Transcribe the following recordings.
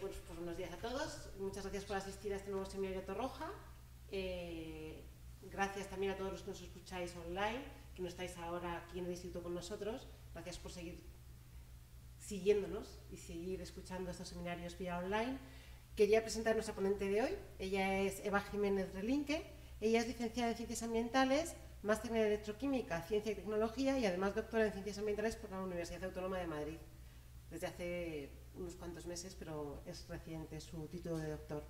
pues, pues, buenos días a todos. Muchas gracias por asistir a este nuevo seminario Torroja. Eh, gracias también a todos los que nos escucháis online, que no estáis ahora aquí en el instituto con nosotros. Gracias por seguir siguiéndonos y seguir escuchando estos seminarios vía online. Quería presentar a nuestra ponente de hoy. Ella es Eva Jiménez Relinque. Ella es licenciada en Ciencias Ambientales, máster en Electroquímica, Ciencia y Tecnología y además doctora en Ciencias Ambientales por la Universidad Autónoma de Madrid. Desde hace unos cuantos meses, pero es reciente su título de doctor.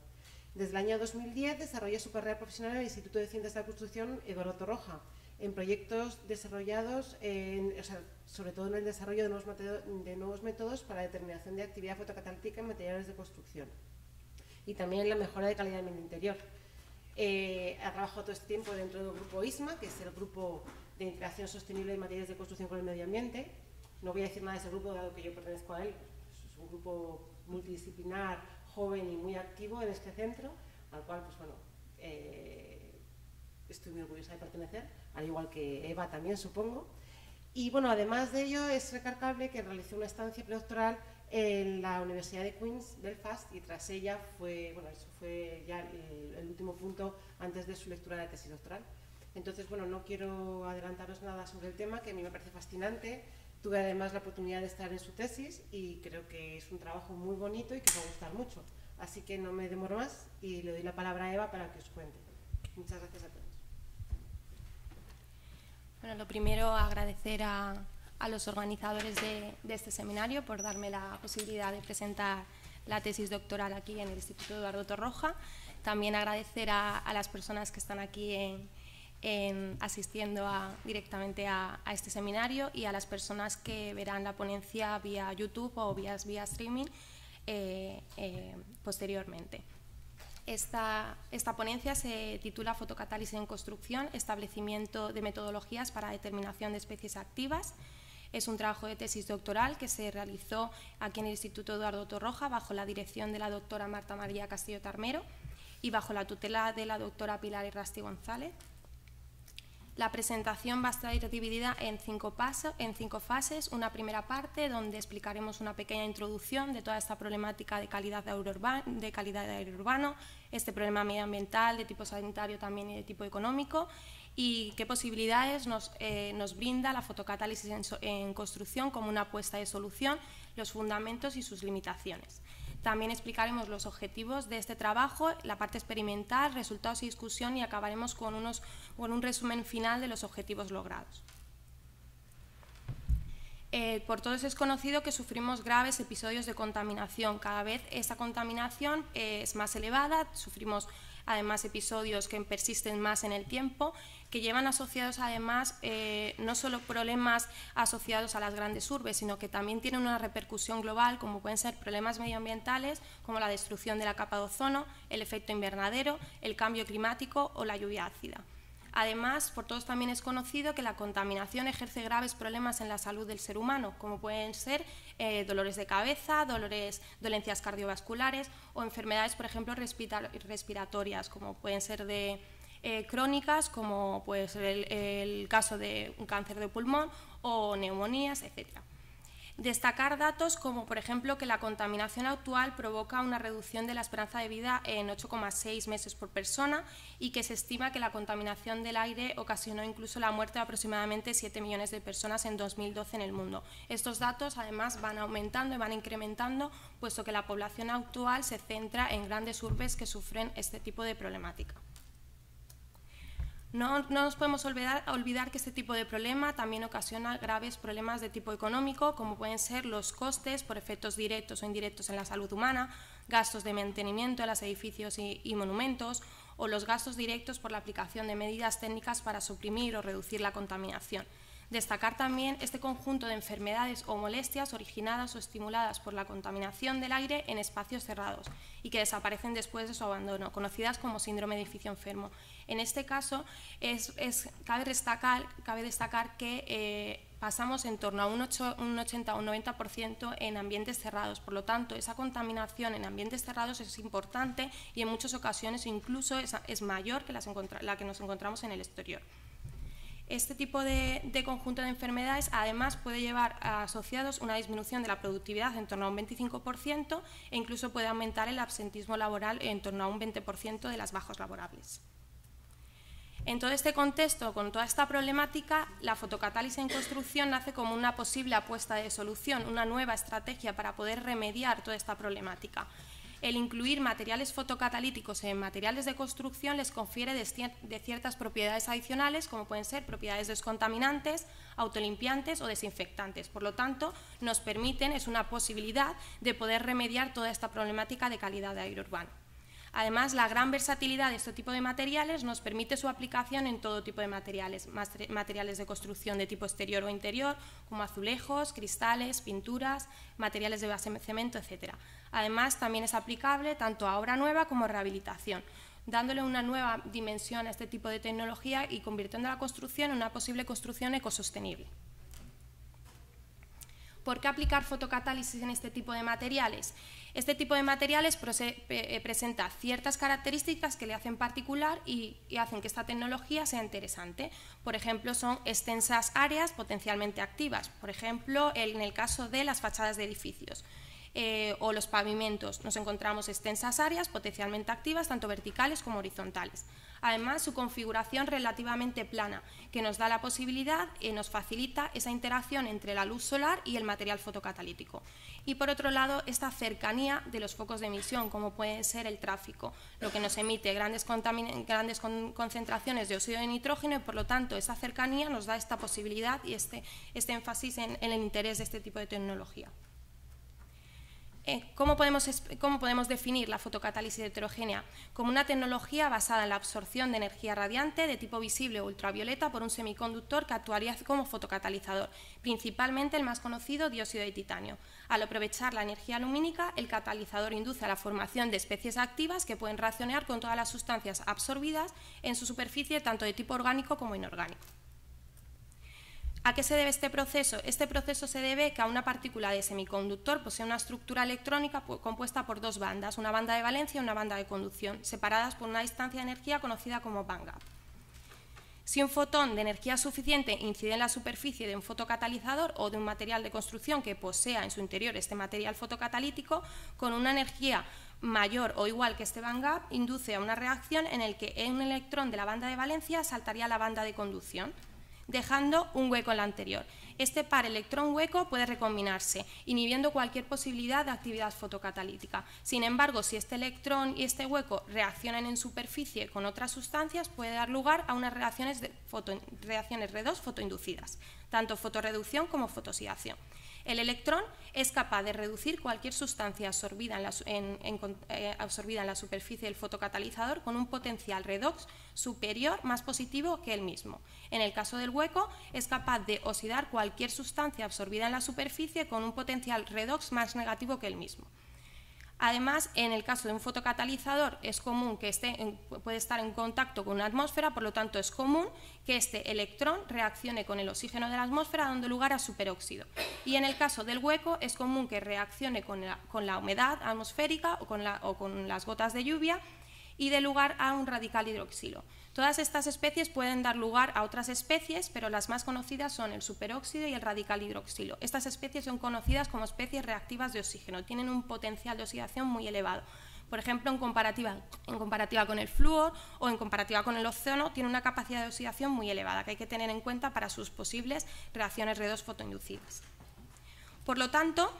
Desde el año 2010 desarrolla su carrera profesional en el Instituto de Ciencias de la Construcción Eduardo Torroja, en proyectos desarrollados, sobre todo en el desarrollo de nuevos, de nuevos, métodos para la determinación de actividad fotocatalítica en materiales de construcción y también en la mejora de calidad del medio interior. Eh, ha trabajado todo este tiempo dentro del grupo ISMA, que es el grupo de integración sostenible de materiales de construcción con el medio ambiente. No voy a decir nada de ese grupo, dado que yo pertenezco a él. Un grupo multidisciplinar, joven y muy activo en este centro, al cual, pues bueno, eh, estoy muy orgullosa de pertenecer, al igual que Eva también, supongo. Y bueno, además de ello, es recargable que realizó una estancia predoctoral en la Universidad de Queens, Belfast, y tras ella fue, bueno, eso fue ya el, último punto antes de su lectura de tesis doctoral. Entonces, bueno, no quiero adelantaros nada sobre el tema, que a mí me parece fascinante. Tuve además la oportunidad de estar en su tesis y creo que es un trabajo muy bonito y que os va a gustar mucho. Así que no me demoro más y le doy la palabra a Eva para que os cuente. Muchas gracias a todos. Bueno, lo primero agradecer a, a los organizadores de, este seminario por darme la posibilidad de presentar la tesis doctoral aquí en el Instituto Eduardo Torroja. También agradecer a, las personas que están aquí en, asistiendo directamente a, este seminario y a las personas que verán la ponencia vía YouTube o vía, vía streaming eh, eh, posteriormente. Esta, esta, ponencia se titula Fotocatálisis en construcción, establecimiento de metodologías para determinación de especies activas. Es un trabajo de tesis doctoral que se realizó aquí en el Instituto Eduardo Torroja bajo la dirección de la doctora Marta María Castillo Tarmero y bajo la tutela de la doctora Pilar Irrasti González. La presentación va a estar dividida en cinco, en cinco fases. Una primera parte donde explicaremos una pequeña introducción de toda esta problemática de calidad de aire, urbano, este problema medioambiental de tipo sanitario también y de tipo económico y qué posibilidades nos, eh, nos brinda la fotocatálisis en, construcción como una apuesta de solución, los fundamentos y sus limitaciones. También explicaremos los objetivos de este trabajo, la parte experimental, resultados y discusión y acabaremos con, unos, con un resumen final de los objetivos logrados. Eh, por todos es conocido que sufrimos graves episodios de contaminación. Cada vez esta contaminación eh, es más elevada, sufrimos además episodios que persisten más en el tiempo, que llevan asociados además eh, no solo problemas asociados a las grandes urbes, sino que también tienen una repercusión global, como pueden ser problemas medioambientales, como la destrucción de la capa de ozono, el efecto invernadero, el cambio climático o la lluvia ácida. Además, por todos también es conocido que la contaminación ejerce graves problemas en la salud del ser humano, como pueden ser eh, dolores de cabeza, dolores, dolencias cardiovasculares o enfermedades, por ejemplo, respiratorias, como pueden ser de eh, crónicas, como puede ser el, el, caso de un cáncer de pulmón o neumonías, etcétera. Destacar datos como, por ejemplo, que la contaminación actual provoca una reducción de la esperanza de vida en 8,6 meses por persona y que se estima que la contaminación del aire ocasionó incluso la muerte de aproximadamente 7 millones de personas en 2012 en el mundo. Estos datos, además, van aumentando y van incrementando, puesto que la población actual se centra en grandes urbes que sufren este tipo de problemática. No, nos podemos olvidar, que este tipo de problema también ocasiona graves problemas de tipo económico, como pueden ser los costes por efectos directos o indirectos en la salud humana, gastos de mantenimiento de los edificios y, y monumentos, o los gastos directos por la aplicación de medidas técnicas para suprimir o reducir la contaminación. Destacar también este conjunto de enfermedades o molestias originadas o estimuladas por la contaminación del aire en espacios cerrados y que desaparecen después de su abandono, conocidas como síndrome de edificio enfermo. En este caso, cabe, destacar, que eh, pasamos en torno a un, 80 o un 90% en ambientes cerrados. Por lo tanto, esa contaminación en ambientes cerrados es importante y en muchas ocasiones incluso es, mayor que la que nos encontramos en el exterior. Este tipo de, conjunto de enfermedades además puede llevar asociados una disminución de la productividad en torno a un 25% e incluso puede aumentar el absentismo laboral en torno a un 20% de las bajos laborables. En todo este contexto, con toda esta problemática, la fotocatálisis en construcción nace como una posible apuesta de solución, una nueva estrategia para poder remediar toda esta problemática el incluir materiales fotocatalíticos en materiales de construcción les confiere de, ciertas propiedades adicionales, como pueden ser propiedades descontaminantes, autolimpiantes o desinfectantes. Por lo tanto, nos permiten, es una posibilidad de poder remediar toda esta problemática de calidad de aire urbano. Además, la gran versatilidad de este tipo de materiales nos permite su aplicación en todo tipo de materiales, materiales de construcción de tipo exterior o interior, como azulejos, cristales, pinturas, materiales de base de cemento, etc. Además, también es aplicable tanto a obra nueva como a rehabilitación, dándole una nueva dimensión a este tipo de tecnología y convirtiendo la construcción en una posible construcción ecosostenible. ¿Por qué aplicar fotocatálisis en este tipo de materiales? Este tipo de materiales eh, presenta ciertas características que le hacen particular y, hacen que esta tecnología sea interesante. Por ejemplo, son extensas áreas potencialmente activas, por ejemplo, en el caso de las fachadas de edificios. Eh, o los pavimentos, nos encontramos extensas áreas potencialmente activas, tanto verticales como horizontales. Además, su configuración relativamente plana, que nos da la posibilidad y nos facilita esa interacción entre la luz solar y el material fotocatalítico. Y por otro lado, esta cercanía de los focos de emisión, como puede ser el tráfico, lo que nos emite grandes, grandes concentraciones de óxido de nitrógeno y por lo tanto esa cercanía nos da esta posibilidad y este, este énfasis en el interés de este tipo de tecnología. Eh, ¿Cómo podemos, definir la fotocatálisis heterogénea? Como una tecnología basada en la absorción de energía radiante de tipo visible o ultravioleta por un semiconductor que actuaría como fotocatalizador, principalmente el más conocido dióxido de titanio. Al aprovechar la energía lumínica, el catalizador induce a la formación de especies activas que pueden reaccionar con todas las sustancias absorbidas en su superficie, tanto de tipo orgánico como inorgánico. ¿A qué se debe este proceso? Este proceso se debe que a una partícula de semiconductor posee una estructura electrónica compuesta por dos bandas, una banda de valencia y una banda de conducción, separadas por una distancia de energía conocida como bandgap. Si un fotón de energía suficiente incide en la superficie de un fotocatalizador o de un material de construcción que posea en su interior este material fotocatalítico, con una energía mayor o igual que este bandgap, induce a una reacción en la que un electrón de la banda de valencia saltaría a la banda de conducción dejando un hueco en la anterior. Este par electrón hueco puede recombinarse, inhibiendo cualquier posibilidad de actividad fotocatalítica. Sin embargo, si este electrón y este hueco reaccionan en superficie con otras sustancias, puede dar lugar a unas reacciones, de reacciones R2 fotoinducidas, tanto fotoreducción como fotosidación. El electrón es capaz de reducir cualquier sustancia absorbida en, la, eh, absorbida en la superficie del fotocatalizador con un potencial redox superior más positivo que el mismo. En el caso del hueco, es capaz de oxidar cualquier sustancia absorbida en la superficie con un potencial redox más negativo que el mismo. Además, en el caso de un fotocatalizador es común que esté puede estar en contacto con una atmósfera, por lo tanto es común que este electrón reaccione con el oxígeno de la atmósfera dando lugar a superóxido. Y en el caso del hueco es común que reaccione con la, humedad atmosférica o con las gotas de lluvia y dé lugar a un radical hidroxilo. Todas estas especies pueden dar lugar a otras especies, pero las más conocidas son el superóxido y el radical hidroxilo. Estas especies son conocidas como especies reactivas de oxígeno, tienen un potencial de oxidación muy elevado. Por ejemplo, en comparativa, en comparativa con el flúor o en comparativa con el océano, tiene una capacidad de oxidación muy elevada que hay que tener en cuenta para sus posibles reacciones redox fotoinducidas. Por lo tanto,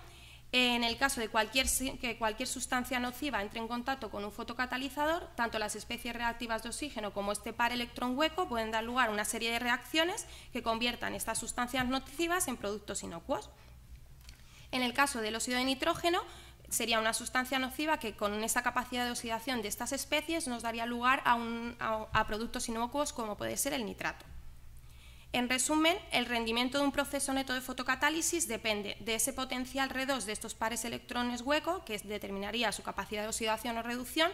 en el caso de cualquier, que cualquier sustancia nociva entre en contacto con un fotocatalizador, tanto las especies reactivas de oxígeno como este par electrón hueco pueden dar lugar a una serie de reacciones que conviertan estas sustancias nocivas en productos inocuos. En el caso del óxido de nitrógeno, sería una sustancia nociva que con esa capacidad de oxidación de estas especies nos daría lugar a, a productos inocuos como puede ser el nitrato. En resumen, el rendimiento de un proceso neto de fotocatálisis depende de ese potencial redox de estos pares electrones hueco, que determinaría su capacidad de oxidación o reducción,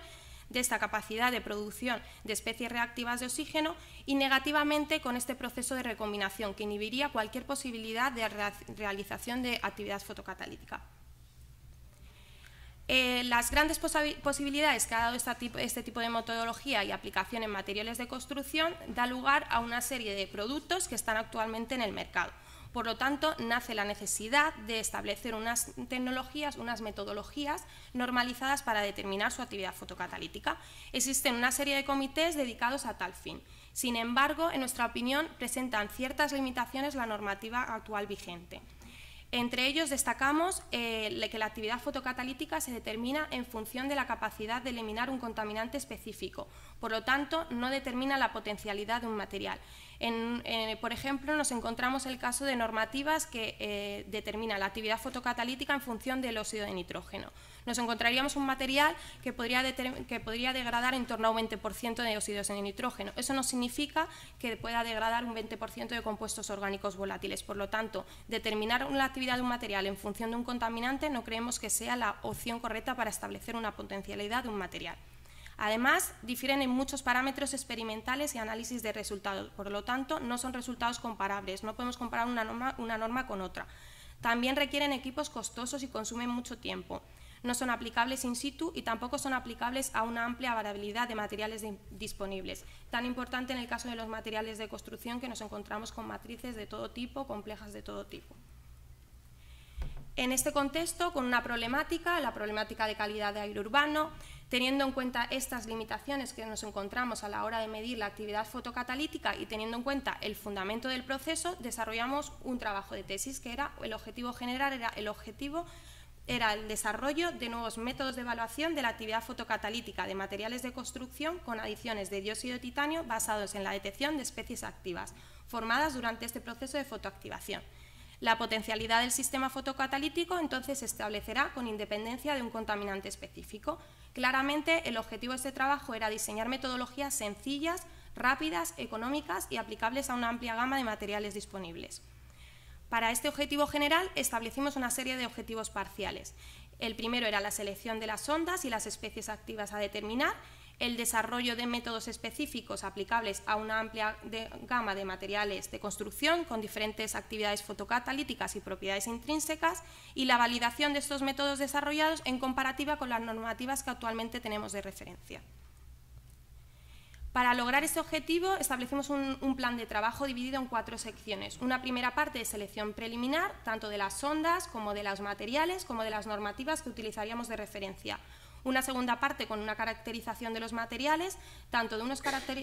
de esta capacidad de producción de especies reactivas de oxígeno y negativamente con este proceso de recombinación que inhibiría cualquier posibilidad de realización de actividad fotocatalítica. Eh, las grandes posibilidades que ha dado este tipo de metodología y aplicación en materiales de construcción da lugar a una serie de productos que están actualmente en el mercado. Por lo tanto, nace la necesidad de establecer unas tecnologías, unas metodologías normalizadas para determinar su actividad fotocatalítica. Existen una serie de comités dedicados a tal fin. Sin embargo, en nuestra opinión, presentan ciertas limitaciones la normativa actual vigente. Entre ellos destacamos eh, que la actividad fotocatalítica se determina en función de la capacidad de eliminar un contaminante específico, por lo tanto no determina la potencialidad de un material. Eh, por ejemplo, nos encontramos el caso de normativas que eh, determinan la actividad fotocatalítica en función del óxido de nitrógeno. Nos encontraríamos un material que podría, degradar en torno a un 20% de óxidos de nitrógeno. Eso no significa que pueda degradar un 20% de compuestos orgánicos volátiles. Por lo tanto, determinar la actividad de un material en función de un contaminante no creemos que sea la opción correcta para establecer una potencialidad de un material. Además, difieren en muchos parámetros experimentales y análisis de resultados, por lo tanto, no son resultados comparables, no podemos comparar una norma, con otra. También requieren equipos costosos y consumen mucho tiempo. No son aplicables in situ y tampoco son aplicables a una amplia variabilidad de materiales disponibles, tan importante en el caso de los materiales de construcción que nos encontramos con matrices de todo tipo, complejas de todo tipo. En este contexto, con una problemática, la problemática de calidad de aire urbano, Teniendo en cuenta estas limitaciones que nos encontramos a la hora de medir la actividad fotocatalítica y teniendo en cuenta el fundamento del proceso, desarrollamos un trabajo de tesis que era el objetivo general era el objetivo era el desarrollo de nuevos métodos de evaluación de la actividad fotocatalítica de materiales de construcción con adiciones de dióxido de titanio basados en la detección de especies activas formadas durante este proceso de fotoactivación. La potencialidad del sistema fotocatalítico entonces se establecerá con independencia de un contaminante específico. Claramente, el objetivo de este trabajo era diseñar metodologías sencillas, rápidas, económicas y aplicables a una amplia gama de materiales disponibles. Para este objetivo general establecimos una serie de objetivos parciales. El primero era la selección de las ondas y las especies activas a determinar el desarrollo de métodos específicos aplicables a una amplia gama de materiales de construcción con diferentes actividades fotocatalíticas y propiedades intrínsecas y la validación de estos métodos desarrollados en comparativa con las normativas que actualmente tenemos de referencia. Para lograr este objetivo establecimos un, plan de trabajo dividido en cuatro secciones. Una primera parte de selección preliminar, tanto de las ondas como de los materiales, como de las normativas que utilizaríamos de referencia una segunda parte con una caracterización de los materiales, tanto de unos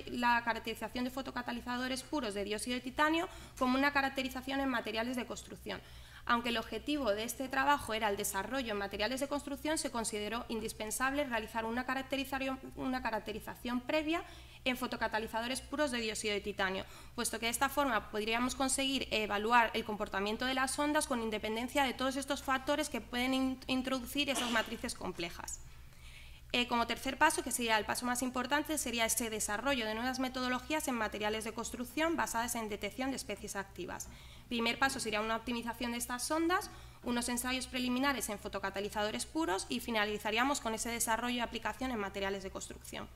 la caracterización de fotocatalizadores puros de dióxido de titanio como una caracterización en materiales de construcción. Aunque el objetivo de este trabajo era el desarrollo en materiales de construcción, se consideró indispensable realizar una caracterización, previa en fotocatalizadores puros de dióxido de titanio, puesto que de esta forma podríamos conseguir evaluar el comportamiento de las ondas con independencia de todos estos factores que pueden introducir esas matrices complejas. Eh, como tercer paso, que sería el paso más importante, sería ese desarrollo de nuevas metodologías en materiales de construcción basadas en detección de especies activas. Primer paso sería una optimización de estas sondas, unos ensayos preliminares en fotocatalizadores puros y finalizaríamos con ese desarrollo y aplicación en materiales de construcción.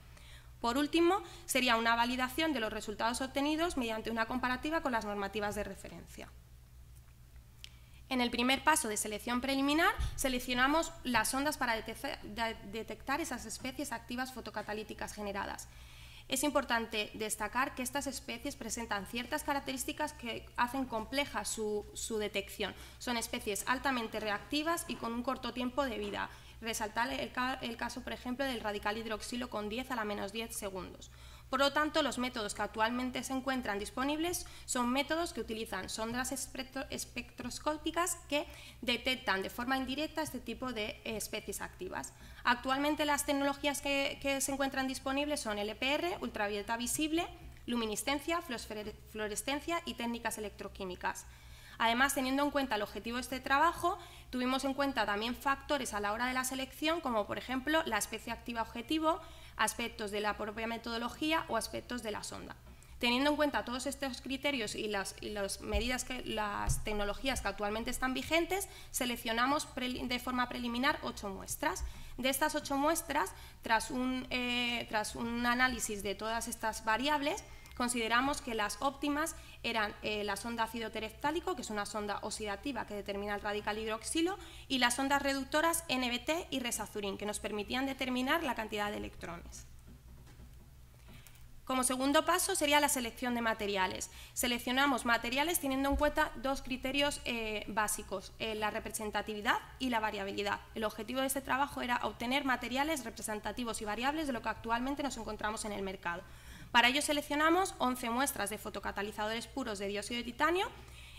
Por último, sería una validación de los resultados obtenidos mediante una comparativa con las normativas de referencia. En el primer paso de selección preliminar, seleccionamos las ondas para detectar esas especies activas fotocatalíticas generadas. Es importante destacar que estas especies presentan ciertas características que hacen compleja su, detección. Son especies altamente reactivas y con un corto tiempo de vida. Resaltar el, caso, por ejemplo, del radical hidroxilo con 10 a la menos 10 segundos. Por lo tanto, los métodos que actualmente se encuentran disponibles son métodos que utilizan sondas espectroscópicas que detectan de forma indirecta este tipo de especies activas. Actualmente las tecnologías que, se encuentran disponibles son LPR, ultravioleta visible, luminiscencia, fluorescencia y técnicas electroquímicas. Además, teniendo en cuenta el objetivo de este trabajo, tuvimos en cuenta también factores a la hora de la selección, como por ejemplo la especie activa objetivo, aspectos de la propia metodología o aspectos de la sonda. Teniendo en cuenta todos estos criterios y las, medidas que las tecnologías que actualmente están vigentes, seleccionamos de forma preliminar ocho muestras. De estas ocho muestras, tras un, eh, tras un análisis de todas estas variables, consideramos que las óptimas eran eh, la sonda ácido tereftálico, que es una sonda oxidativa que determina el radical hidroxilo, y las sondas reductoras NBT y resazurín, que nos permitían determinar la cantidad de electrones. Como segundo paso sería la selección de materiales. Seleccionamos materiales teniendo en cuenta dos criterios eh, básicos, eh, la representatividad y la variabilidad. El objetivo de este trabajo era obtener materiales representativos y variables de lo que actualmente nos encontramos en el mercado. Para ello seleccionamos 11 muestras de fotocatalizadores puros de dióxido de titanio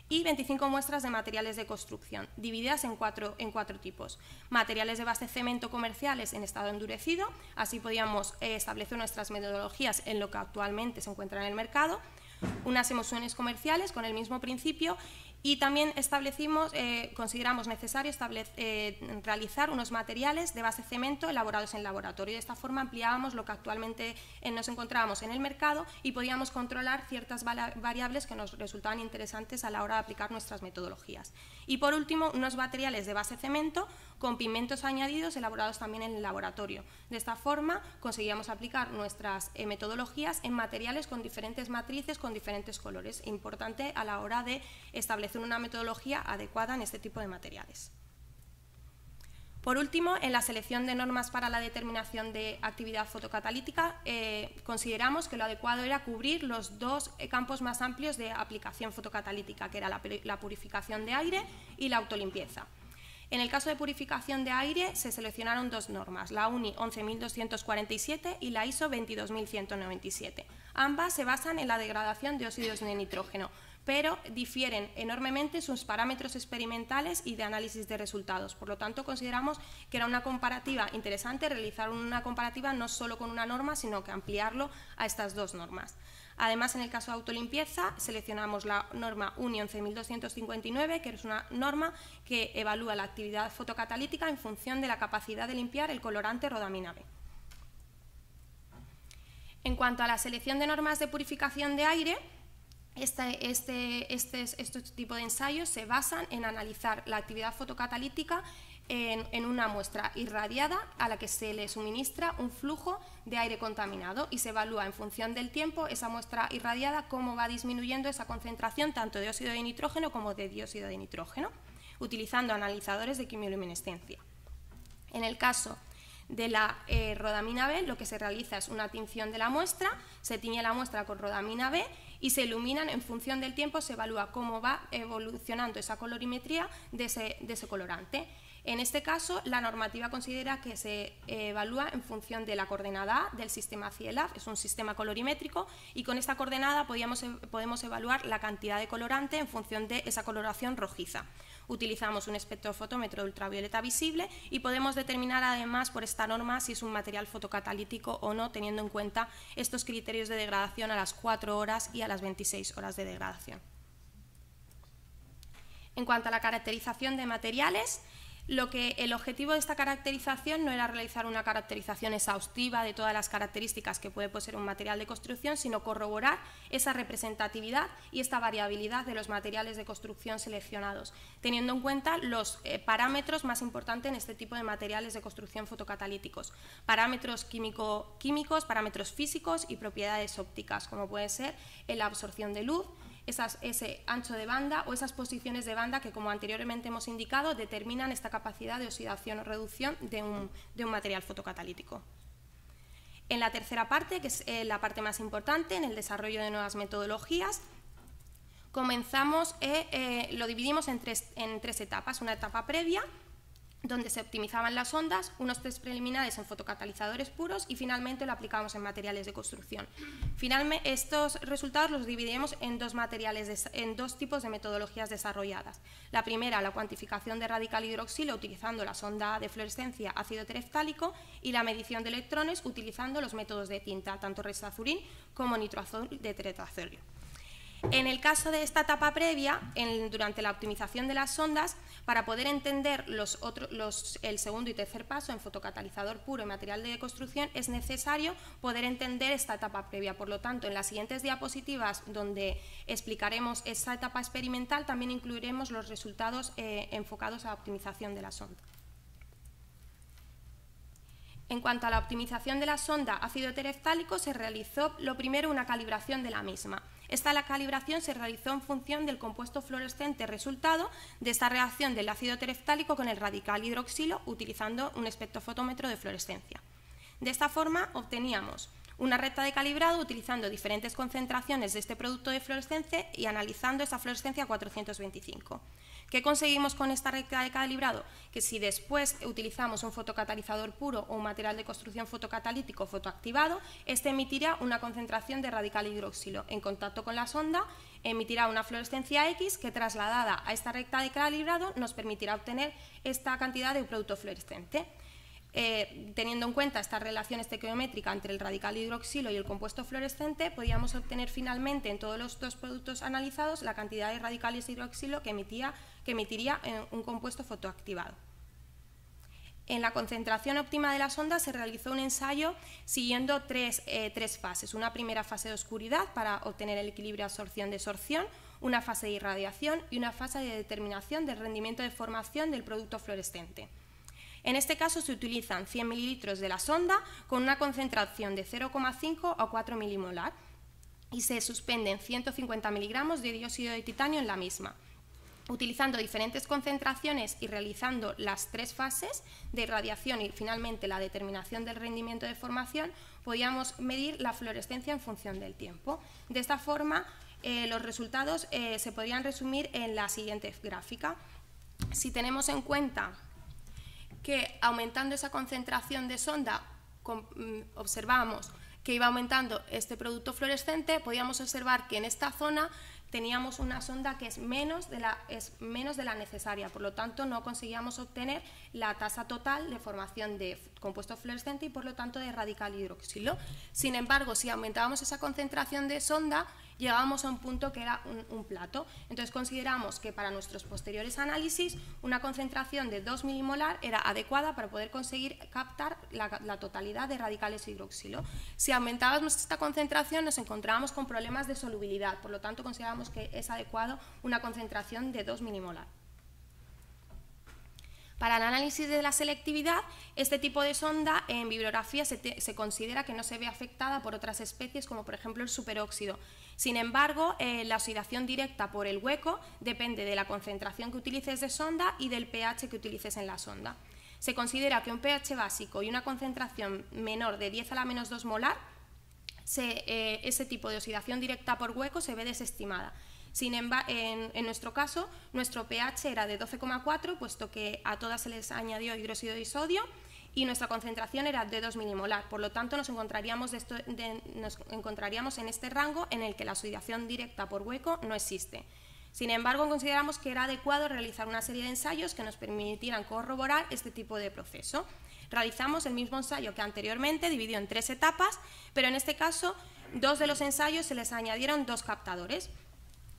y 25 muestras de materiales de construcción, divididas en cuatro, en cuatro tipos. Materiales de base cemento comerciales en estado endurecido, así podíamos eh, establecer nuestras metodologías en lo que actualmente se encuentra en el mercado, unas emociones comerciales con el mismo principio y también establecimos, eh, consideramos necesario eh, realizar unos materiales de base cemento elaborados en laboratorio. De esta forma ampliábamos lo que actualmente eh, nos encontrábamos en el mercado y podíamos controlar ciertas variables que nos resultaban interesantes a la hora de aplicar nuestras metodologías. Y por último, unos materiales de base cemento con pigmentos añadidos elaborados también en el laboratorio. De esta forma conseguíamos aplicar nuestras metodologías en materiales con diferentes matrices, con diferentes colores. Importante a la hora de establecer una metodología adecuada en este tipo de materiales. Por último, en la selección de normas para la determinación de actividad fotocatalítica, eh, consideramos que lo adecuado era cubrir los dos campos más amplios de aplicación fotocatalítica, que era la, purificación de aire y la autolimpieza. En el caso de purificación de aire se seleccionaron dos normas, la UNI 11247 y la ISO 22197. Ambas se basan en la degradación de óxidos de nitrógeno, pero difieren enormemente sus parámetros experimentales y de análisis de resultados. Por lo tanto, consideramos que era una comparativa interesante realizar una comparativa no solo con una norma, sino que ampliarlo a estas dos normas. Además, en el caso de autolimpieza, seleccionamos la norma UNI 11259, que es una norma que evalúa la actividad fotocatalítica en función de la capacidad de limpiar el colorante rodamina B. En cuanto a la selección de normas de purificación de aire, este, este, este, este, tipo de ensayos se basan en analizar la actividad fotocatalítica en, una muestra irradiada a la que se le suministra un flujo de aire contaminado y se evalúa en función del tiempo esa muestra irradiada cómo va disminuyendo esa concentración tanto de óxido de nitrógeno como de dióxido de nitrógeno, utilizando analizadores de quimioluminescencia. En el caso de la eh, rodamina B, lo que se realiza es una tinción de la muestra, se tiñe la muestra con rodamina B y se iluminan en función del tiempo, se evalúa cómo va evolucionando esa colorimetría de ese, colorante. En este caso, la normativa considera que se evalúa en función de la coordenada A del sistema CIELAF, es un sistema colorimétrico, y con esta coordenada podemos evaluar la cantidad de colorante en función de esa coloración rojiza utilizamos un espectrofotómetro de ultravioleta visible y podemos determinar además por esta norma si es un material fotocatalítico o no, teniendo en cuenta estos criterios de degradación a las 4 horas y a las 26 horas de degradación. En cuanto a la caracterización de materiales, lo que el objetivo de esta caracterización no era realizar una caracterización exhaustiva de todas las características que puede poseer un material de construcción, sino corroborar esa representatividad y esta variabilidad de los materiales de construcción seleccionados, teniendo en cuenta los eh, parámetros más importantes en este tipo de materiales de construcción fotocatalíticos, parámetros químico químicos, parámetros físicos y propiedades ópticas, como puede ser la absorción de luz, ese ancho de banda o esas posiciones de banda que, como anteriormente hemos indicado, determinan esta capacidad de oxidación o reducción de un, material fotocatalítico. En la tercera parte, que es eh, la parte más importante, en el desarrollo de nuevas metodologías, comenzamos, eh, eh, lo dividimos en tres etapas. Una etapa previa, donde se optimizaban las ondas, unos test preliminares en fotocatalizadores puros y finalmente lo aplicamos en materiales de construcción. Finalmente, estos resultados los dividimos en dos, materiales en dos tipos de metodologías desarrolladas. La primera, la cuantificación de radical hidroxilo utilizando la sonda de fluorescencia ácido tereftálico y la medición de electrones utilizando los métodos de tinta, tanto resazurín como nitroazol de tetrazorio. En el caso de esta etapa previa, durante la optimización de las sondas, para poder entender el segundo y tercer paso en fotocatalizador puro y material de construcción, es necesario poder entender esta etapa previa. Por lo tanto, en las siguientes diapositivas, donde explicaremos esa etapa experimental, también incluiremos los resultados eh, enfocados a la optimización de la sonda. En cuanto a la optimización de la sonda ácido tereftálico, se realizó lo primero una calibración de la misma. Esta la calibración se realizó en función del compuesto fluorescente resultado de esta reacción del ácido tereftálico con el radical hidroxilo utilizando un espectrofotómetro de fluorescencia. De esta forma obteníamos una recta de calibrado utilizando diferentes concentraciones de este producto de fluorescencia y analizando esa fluorescencia a 425. ¿Qué conseguimos con esta recta de calibrado? Que si después utilizamos un fotocatalizador puro o un material de construcción fotocatalítico fotoactivado, este emitirá una concentración de radical hidroxilo. En contacto con la sonda, emitirá una fluorescencia X que trasladada a esta recta de calibrado nos permitirá obtener esta cantidad de producto fluorescente. Eh, teniendo en cuenta esta relación estequiométrica entre el radical hidroxilo y el compuesto fluorescente, podíamos obtener finalmente en todos los dos productos analizados la cantidad de radicales hidroxilo que, emitía, que emitiría un compuesto fotoactivado. En la concentración óptima de la sonda se realizó un ensayo siguiendo tres, eh, tres fases. Una primera fase de oscuridad para obtener el equilibrio absorción-desorción, una fase de irradiación y una fase de determinación del rendimiento de formación del producto fluorescente. En este caso se utilizan 100 mililitros de la sonda con una concentración de 0,5 a 4 milimolar y se suspenden 150 miligramos de dióxido de titanio en la misma. Utilizando diferentes concentraciones y realizando las tres fases de irradiación y finalmente la determinación del rendimiento de formación, podíamos medir la fluorescencia en función del tiempo. De esta forma, eh, los resultados eh, se podrían resumir en la siguiente gráfica. Si tenemos en cuenta que aumentando esa concentración de sonda mm, observamos que iba aumentando este producto fluorescente, podíamos observar que en esta zona teníamos una sonda que es menos, de la, es menos de la necesaria, por lo tanto no conseguíamos obtener la tasa total de formación de compuesto fluorescente y por lo tanto de radical hidroxilo. Sin embargo, si aumentábamos esa concentración de sonda, llegábamos a un punto que era un, plato. Entonces consideramos que para nuestros posteriores análisis una concentración de 2 milimolar era adecuada para poder conseguir captar la, totalidad de radicales hidroxilo. Si aumentábamos esta concentración nos encontrábamos con problemas de solubilidad, por lo tanto consideramos que es adecuado una concentración de 2 milimolar. Para el análisis de la selectividad, este tipo de sonda en bibliografía se, considera que no se ve afectada por otras especies como por ejemplo el superóxido. Sin embargo, eh, la oxidación directa por el hueco depende de la concentración que utilices de sonda y del pH que utilices en la sonda. Se considera que un pH básico y una concentración menor de 10 a la menos 2 molar, eh, ese tipo de oxidación directa por hueco se ve desestimada. Sin embargo, en, nuestro caso, nuestro pH era de 12,4, puesto que a todas se les añadió hidróxido de sodio y nuestra concentración era de 2 milimolar. Por lo tanto, nos encontraríamos, nos encontraríamos en este rango en el que la oxidación directa por hueco no existe. Sin embargo, consideramos que era adecuado realizar una serie de ensayos que nos permitieran corroborar este tipo de proceso. Realizamos el mismo ensayo que anteriormente, dividido en tres etapas, pero en este caso, dos de los ensayos se les añadieron dos captadores.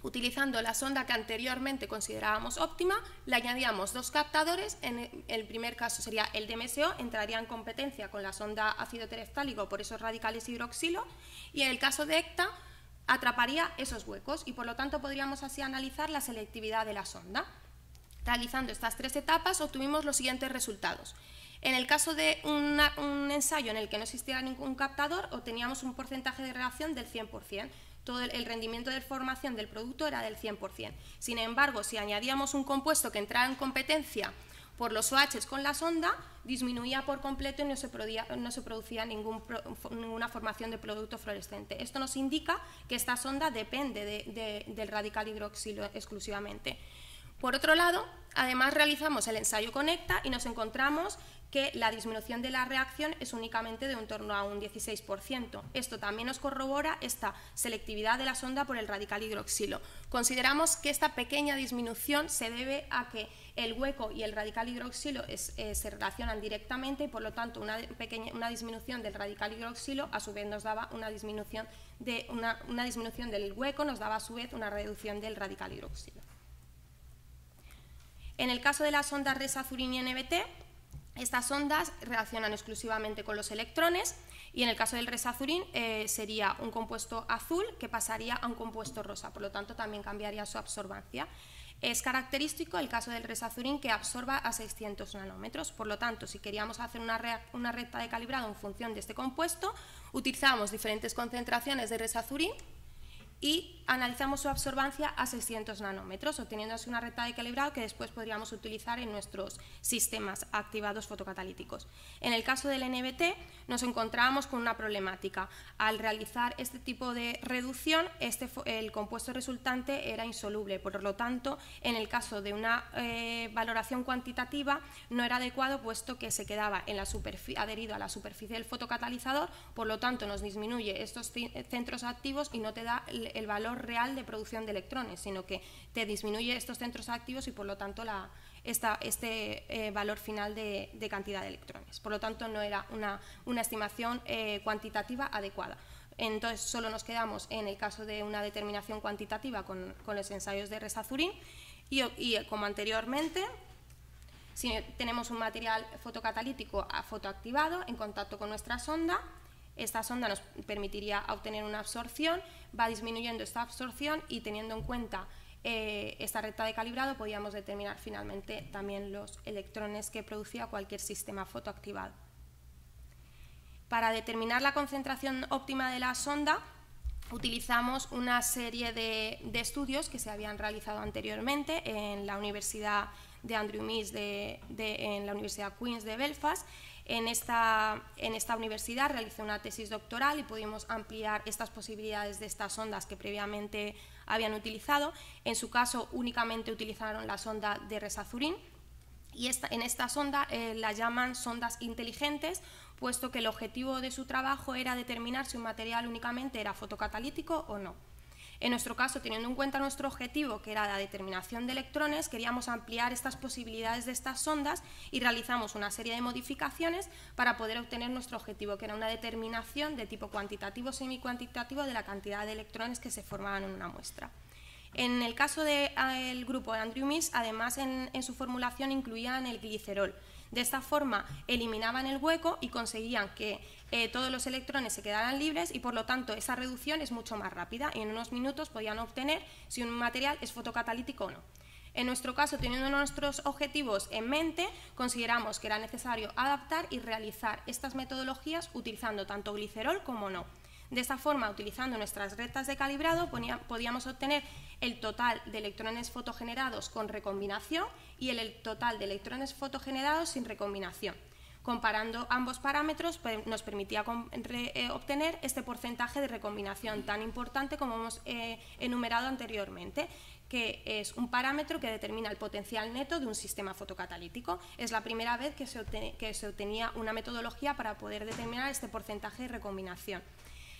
Utilizando la sonda que anteriormente considerábamos óptima, le añadíamos dos captadores, en el primer caso sería el DMSO, entraría en competencia con la sonda ácido tereftálico por esos radicales hidroxilo, y en el caso de ECTA atraparía esos huecos y por lo tanto podríamos así analizar la selectividad de la sonda. Realizando estas tres etapas obtuvimos los siguientes resultados. En el caso de un ensayo en el que no existiera ningún captador, obteníamos un porcentaje de reacción del 100%, todo el, rendimiento de formación del producto era del 100%. Sin embargo, si añadíamos un compuesto que entrara en competencia por los OH con la sonda, disminuía por completo y no se, producía, ninguna formación de producto fluorescente. Esto nos indica que esta sonda depende del radical hidroxilo exclusivamente. Por otro lado, además realizamos el ensayo Conecta y nos encontramos que la disminución de la reacción es únicamente de un torno a un 16%. Esto también nos corrobora esta selectividad de la sonda por el radical hidroxilo. Consideramos que esta pequeña disminución se debe a que el hueco y el radical hidroxilo eh, se relacionan directamente y por lo tanto una, pequeña, una disminución del radical hidroxilo a su vez nos daba una disminución, de, una disminución del hueco, nos daba a su vez una reducción del radical hidroxilo. En el caso de la sonda Resazurin y NBT, estas ondas reaccionan exclusivamente con los electrones y en el caso del resazurín eh, sería un compuesto azul que pasaría a un compuesto rosa, por lo tanto también cambiaría su absorbancia. Es característico el caso del resazurín que absorba a 600 nanómetros. Por lo tanto, si queríamos hacer una, una recta de calibrado en función de este compuesto, utilizamos diferentes concentraciones de resazurín y analizamos su absorbancia a 600 nanómetros, obteniendo así una recta de calibrado que después podríamos utilizar en nuestros sistemas activados fotocatalíticos. En el caso del NBT nos encontrábamos con una problemática. Al realizar este tipo de reducción, este, el compuesto resultante era insoluble, por lo tanto, en el caso de una eh, valoración cuantitativa no era adecuado puesto que se quedaba en la adherido a la superficie del fotocatalizador, por lo tanto nos disminuye estos centros activos y no te da valor real de producción de electrones, sino que te disminuye estos centros activos y por lo tanto la, este eh, valor final de, cantidad de electrones. Por lo tanto, no era una, estimación eh, cuantitativa adecuada. Entonces, solo nos quedamos en el caso de una determinación cuantitativa con, los ensayos de Resazurín y, y como anteriormente, si tenemos un material fotocatalítico fotoactivado en contacto con nuestra sonda, esta sonda nos permitiría obtener una absorción, va disminuyendo esta absorción y teniendo en cuenta eh, esta recta de calibrado podíamos determinar finalmente también los electrones que producía cualquier sistema fotoactivado. Para determinar la concentración óptima de la sonda, utilizamos una serie de, estudios que se habían realizado anteriormente en la Universidad de Andrew Mees en la Universidad Queen's de Belfast en esta, universidad realicé una tesis doctoral y pudimos ampliar estas posibilidades de estas ondas que previamente habían utilizado. En su caso, únicamente utilizaron la sonda de Resazurín y en esta sonda eh, la llaman sondas inteligentes, puesto que el objetivo de su trabajo era determinar si un material únicamente era fotocatalítico o no. En nuestro caso, teniendo en cuenta nuestro objetivo, que era la determinación de electrones, queríamos ampliar estas posibilidades de estas sondas y realizamos una serie de modificaciones para poder obtener nuestro objetivo, que era una determinación de tipo cuantitativo o semicuantitativo de la cantidad de electrones que se formaban en una muestra. En el caso del ah, grupo de Andrew además en, en su formulación incluían el glicerol, de esta forma eliminaban el hueco y conseguían que eh, todos los electrones se quedaran libres y por lo tanto esa reducción es mucho más rápida y en unos minutos podían obtener si un material es fotocatalítico o no. En nuestro caso, teniendo nuestros objetivos en mente, consideramos que era necesario adaptar y realizar estas metodologías utilizando tanto glicerol como no. De esta forma, utilizando nuestras rectas de calibrado, podíamos obtener el total de electrones fotogenerados con recombinación y el total de electrones fotogenerados sin recombinación. Comparando ambos parámetros nos permitía eh, obtener este porcentaje de recombinación tan importante como hemos eh, enumerado anteriormente, que es un parámetro que determina el potencial neto de un sistema fotocatalítico. Es la primera vez que se obtenía una metodología para poder determinar este porcentaje de recombinación.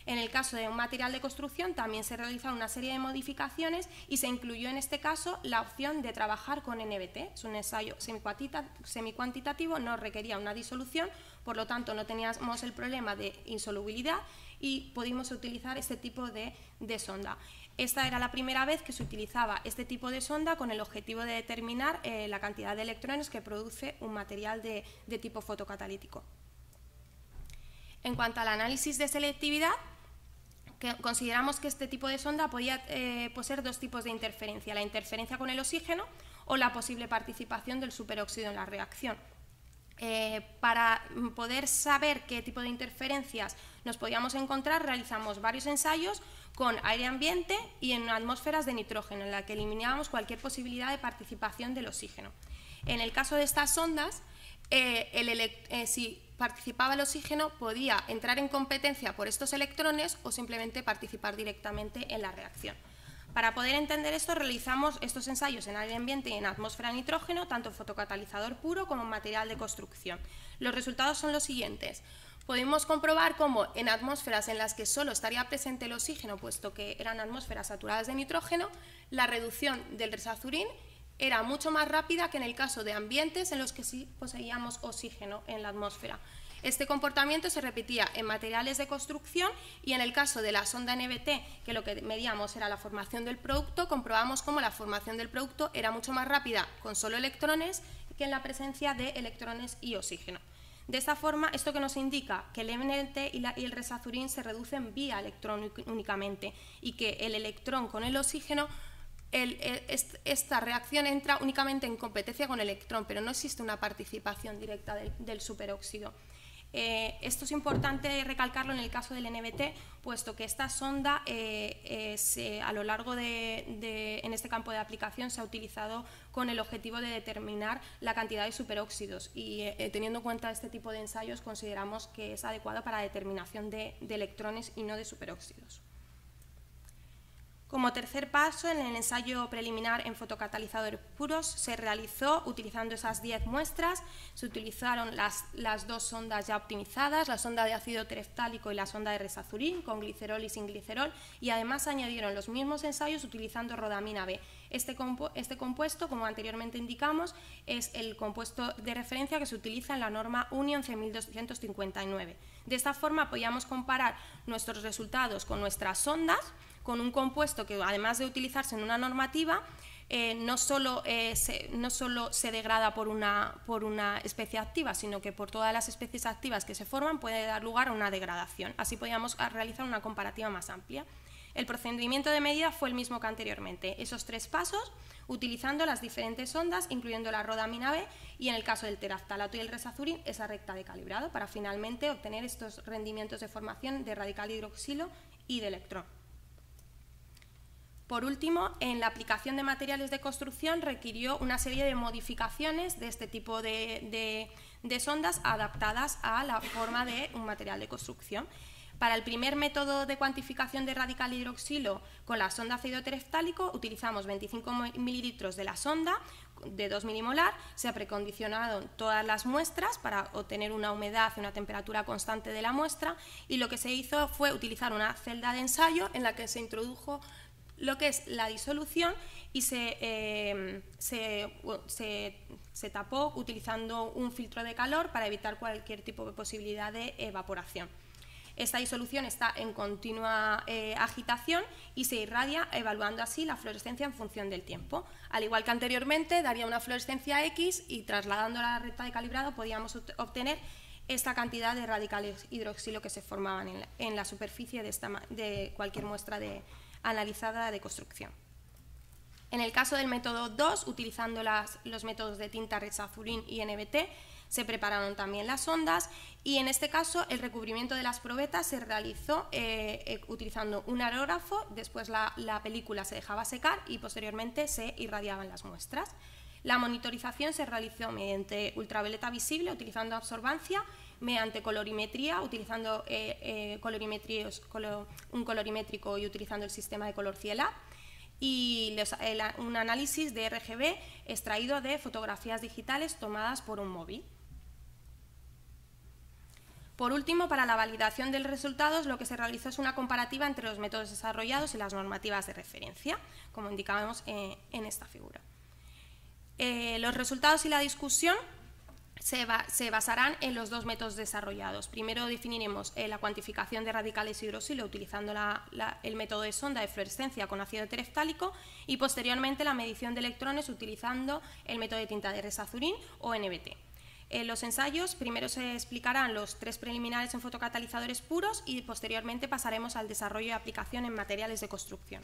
En el caso de un material de construcción también se realizaron una serie de modificaciones y se incluyó en este caso la opción de trabajar con NBT. Es un ensayo semicuantitativo, no requería una disolución, por lo tanto no teníamos el problema de insolubilidad y pudimos utilizar este tipo de, sonda. Esta era la primera vez que se utilizaba este tipo de sonda con el objetivo de determinar eh, la cantidad de electrones que produce un material de tipo fotocatalítico. En cuanto al análisis de selectividad, consideramos que este tipo de sonda podía eh, poseer dos tipos de interferencia, la interferencia con el oxígeno o la posible participación del superóxido en la reacción. Eh, para poder saber qué tipo de interferencias nos podíamos encontrar, realizamos varios ensayos con aire ambiente y en atmósferas de nitrógeno, en la que eliminábamos cualquier posibilidad de participación del oxígeno. En el caso de estas sondas, eh, el, si participaba el oxígeno podía entrar en competencia por estos electrones o simplemente participar directamente en la reacción. Para poder entender esto, realizamos estos ensayos en aire ambiente y en atmósfera de nitrógeno, tanto fotocatalizador puro como material de construcción. Los resultados son los siguientes. Podemos comprobar cómo en atmósferas en las que solo estaría presente el oxígeno, puesto que eran atmósferas saturadas de nitrógeno, la reducción del resazurín era mucho más rápida que en el caso de ambientes en los que sí poseíamos oxígeno en la atmósfera. Este comportamiento se repetía en materiales de construcción y en el caso de la sonda NBT, que lo que medíamos era la formación del producto, comprobamos cómo la formación del producto era mucho más rápida con solo electrones que en la presencia de electrones y oxígeno. De esta forma, esto que nos indica que el MNT y, y el resazurín se reducen vía electrón únicamente y que el electrón con el oxígeno esta reacción entra únicamente en competencia con el electrón, pero no existe una participación directa del superóxido. Eh, esto es importante recalcarlo en el caso del NBT, puesto que esta sonda eh, eh, a lo largo de, en este campo de aplicación se ha utilizado con el objetivo de determinar la cantidad de superóxidos y teniendo en cuenta este tipo de ensayos consideramos que es adecuado para la determinación de electrones y no de superóxidos. Como tercer paso, en el ensayo preliminar en fotocatalizadores puros se realizó utilizando esas 10 muestras, se utilizaron las, dos sondas ya optimizadas, la sonda de ácido tereftálico y la sonda de resazurín con glicerol y sin glicerol y además añadieron los mismos ensayos utilizando rodamina B. Este, este compuesto, como anteriormente indicamos, es el compuesto de referencia que se utiliza en la norma UNI 11259. De esta forma podíamos comparar nuestros resultados con nuestras sondas con un compuesto que además de utilizarse en una normativa, eh, no, solo, eh, se, no, solo, se, degrada por una, por una, especie activa, sino que por todas las especies activas que se forman puede dar lugar a una degradación. Así podíamos realizar una comparativa más amplia. El procedimiento de medida fue el mismo que anteriormente, esos tres pasos, utilizando las diferentes ondas, incluyendo la rodamina B y en el caso del teraftalato y el resazurín, esa recta de calibrado, para finalmente obtener estos rendimientos de formación de radical hidroxilo y de electrón. Por último, en la aplicación de materiales de construcción requirió una serie de modificaciones de este tipo de, sondas adaptadas a la forma de un material de construcción. Para el primer método de cuantificación de radical hidroxilo con la sonda ácido tereftálico utilizamos 25 mililitros de la sonda de 2 milimolar, se ha precondicionado todas las muestras para obtener una humedad y una temperatura constante de la muestra y lo que se hizo fue utilizar una celda de ensayo en la que se introdujo lo que es la disolución y eh, se, se, tapó utilizando un filtro de calor para evitar cualquier tipo de posibilidad de evaporación. Esta disolución está en continua eh, agitación y se irradia evaluando así la fluorescencia en función del tiempo. Al igual que anteriormente, daría una fluorescencia X y trasladando la recta de calibrado podíamos obtener esta cantidad de radicales hidroxilo que se formaban en la, superficie de, de cualquier muestra de, analizada de construcción. En el caso del método 2, utilizando los métodos de tinta Resazurín y NBT, se prepararon también las ondas y en este caso el recubrimiento de las probetas se realizó eh, eh, utilizando un aerógrafo, después la, película se dejaba secar y posteriormente se irradiaban las muestras. La monitorización se realizó mediante ultravioleta visible utilizando absorbancia mediante colorimetría, utilizando eh, eh, un colorimétrico y utilizando el sistema de color Ciela, y un análisis de RGB extraído de fotografías digitales tomadas por un móvil. Por último, para la validación de los resultados, lo que se realizó es una comparativa entre los métodos desarrollados y las normativas de referencia, como indicábamos eh, en esta figura. los resultados y la discusión se, basarán en los dos métodos desarrollados. Primero definiremos eh, la cuantificación de radicales hidroxilo utilizando el método de sonda de fluorescencia con ácido tereftálico y posteriormente la medición de electrones utilizando el método de tinta de resazurín o NBT. En los ensayos primero se explicarán los tres preliminares en fotocatalizadores puros y posteriormente pasaremos al desarrollo y aplicación en materiales de construcción.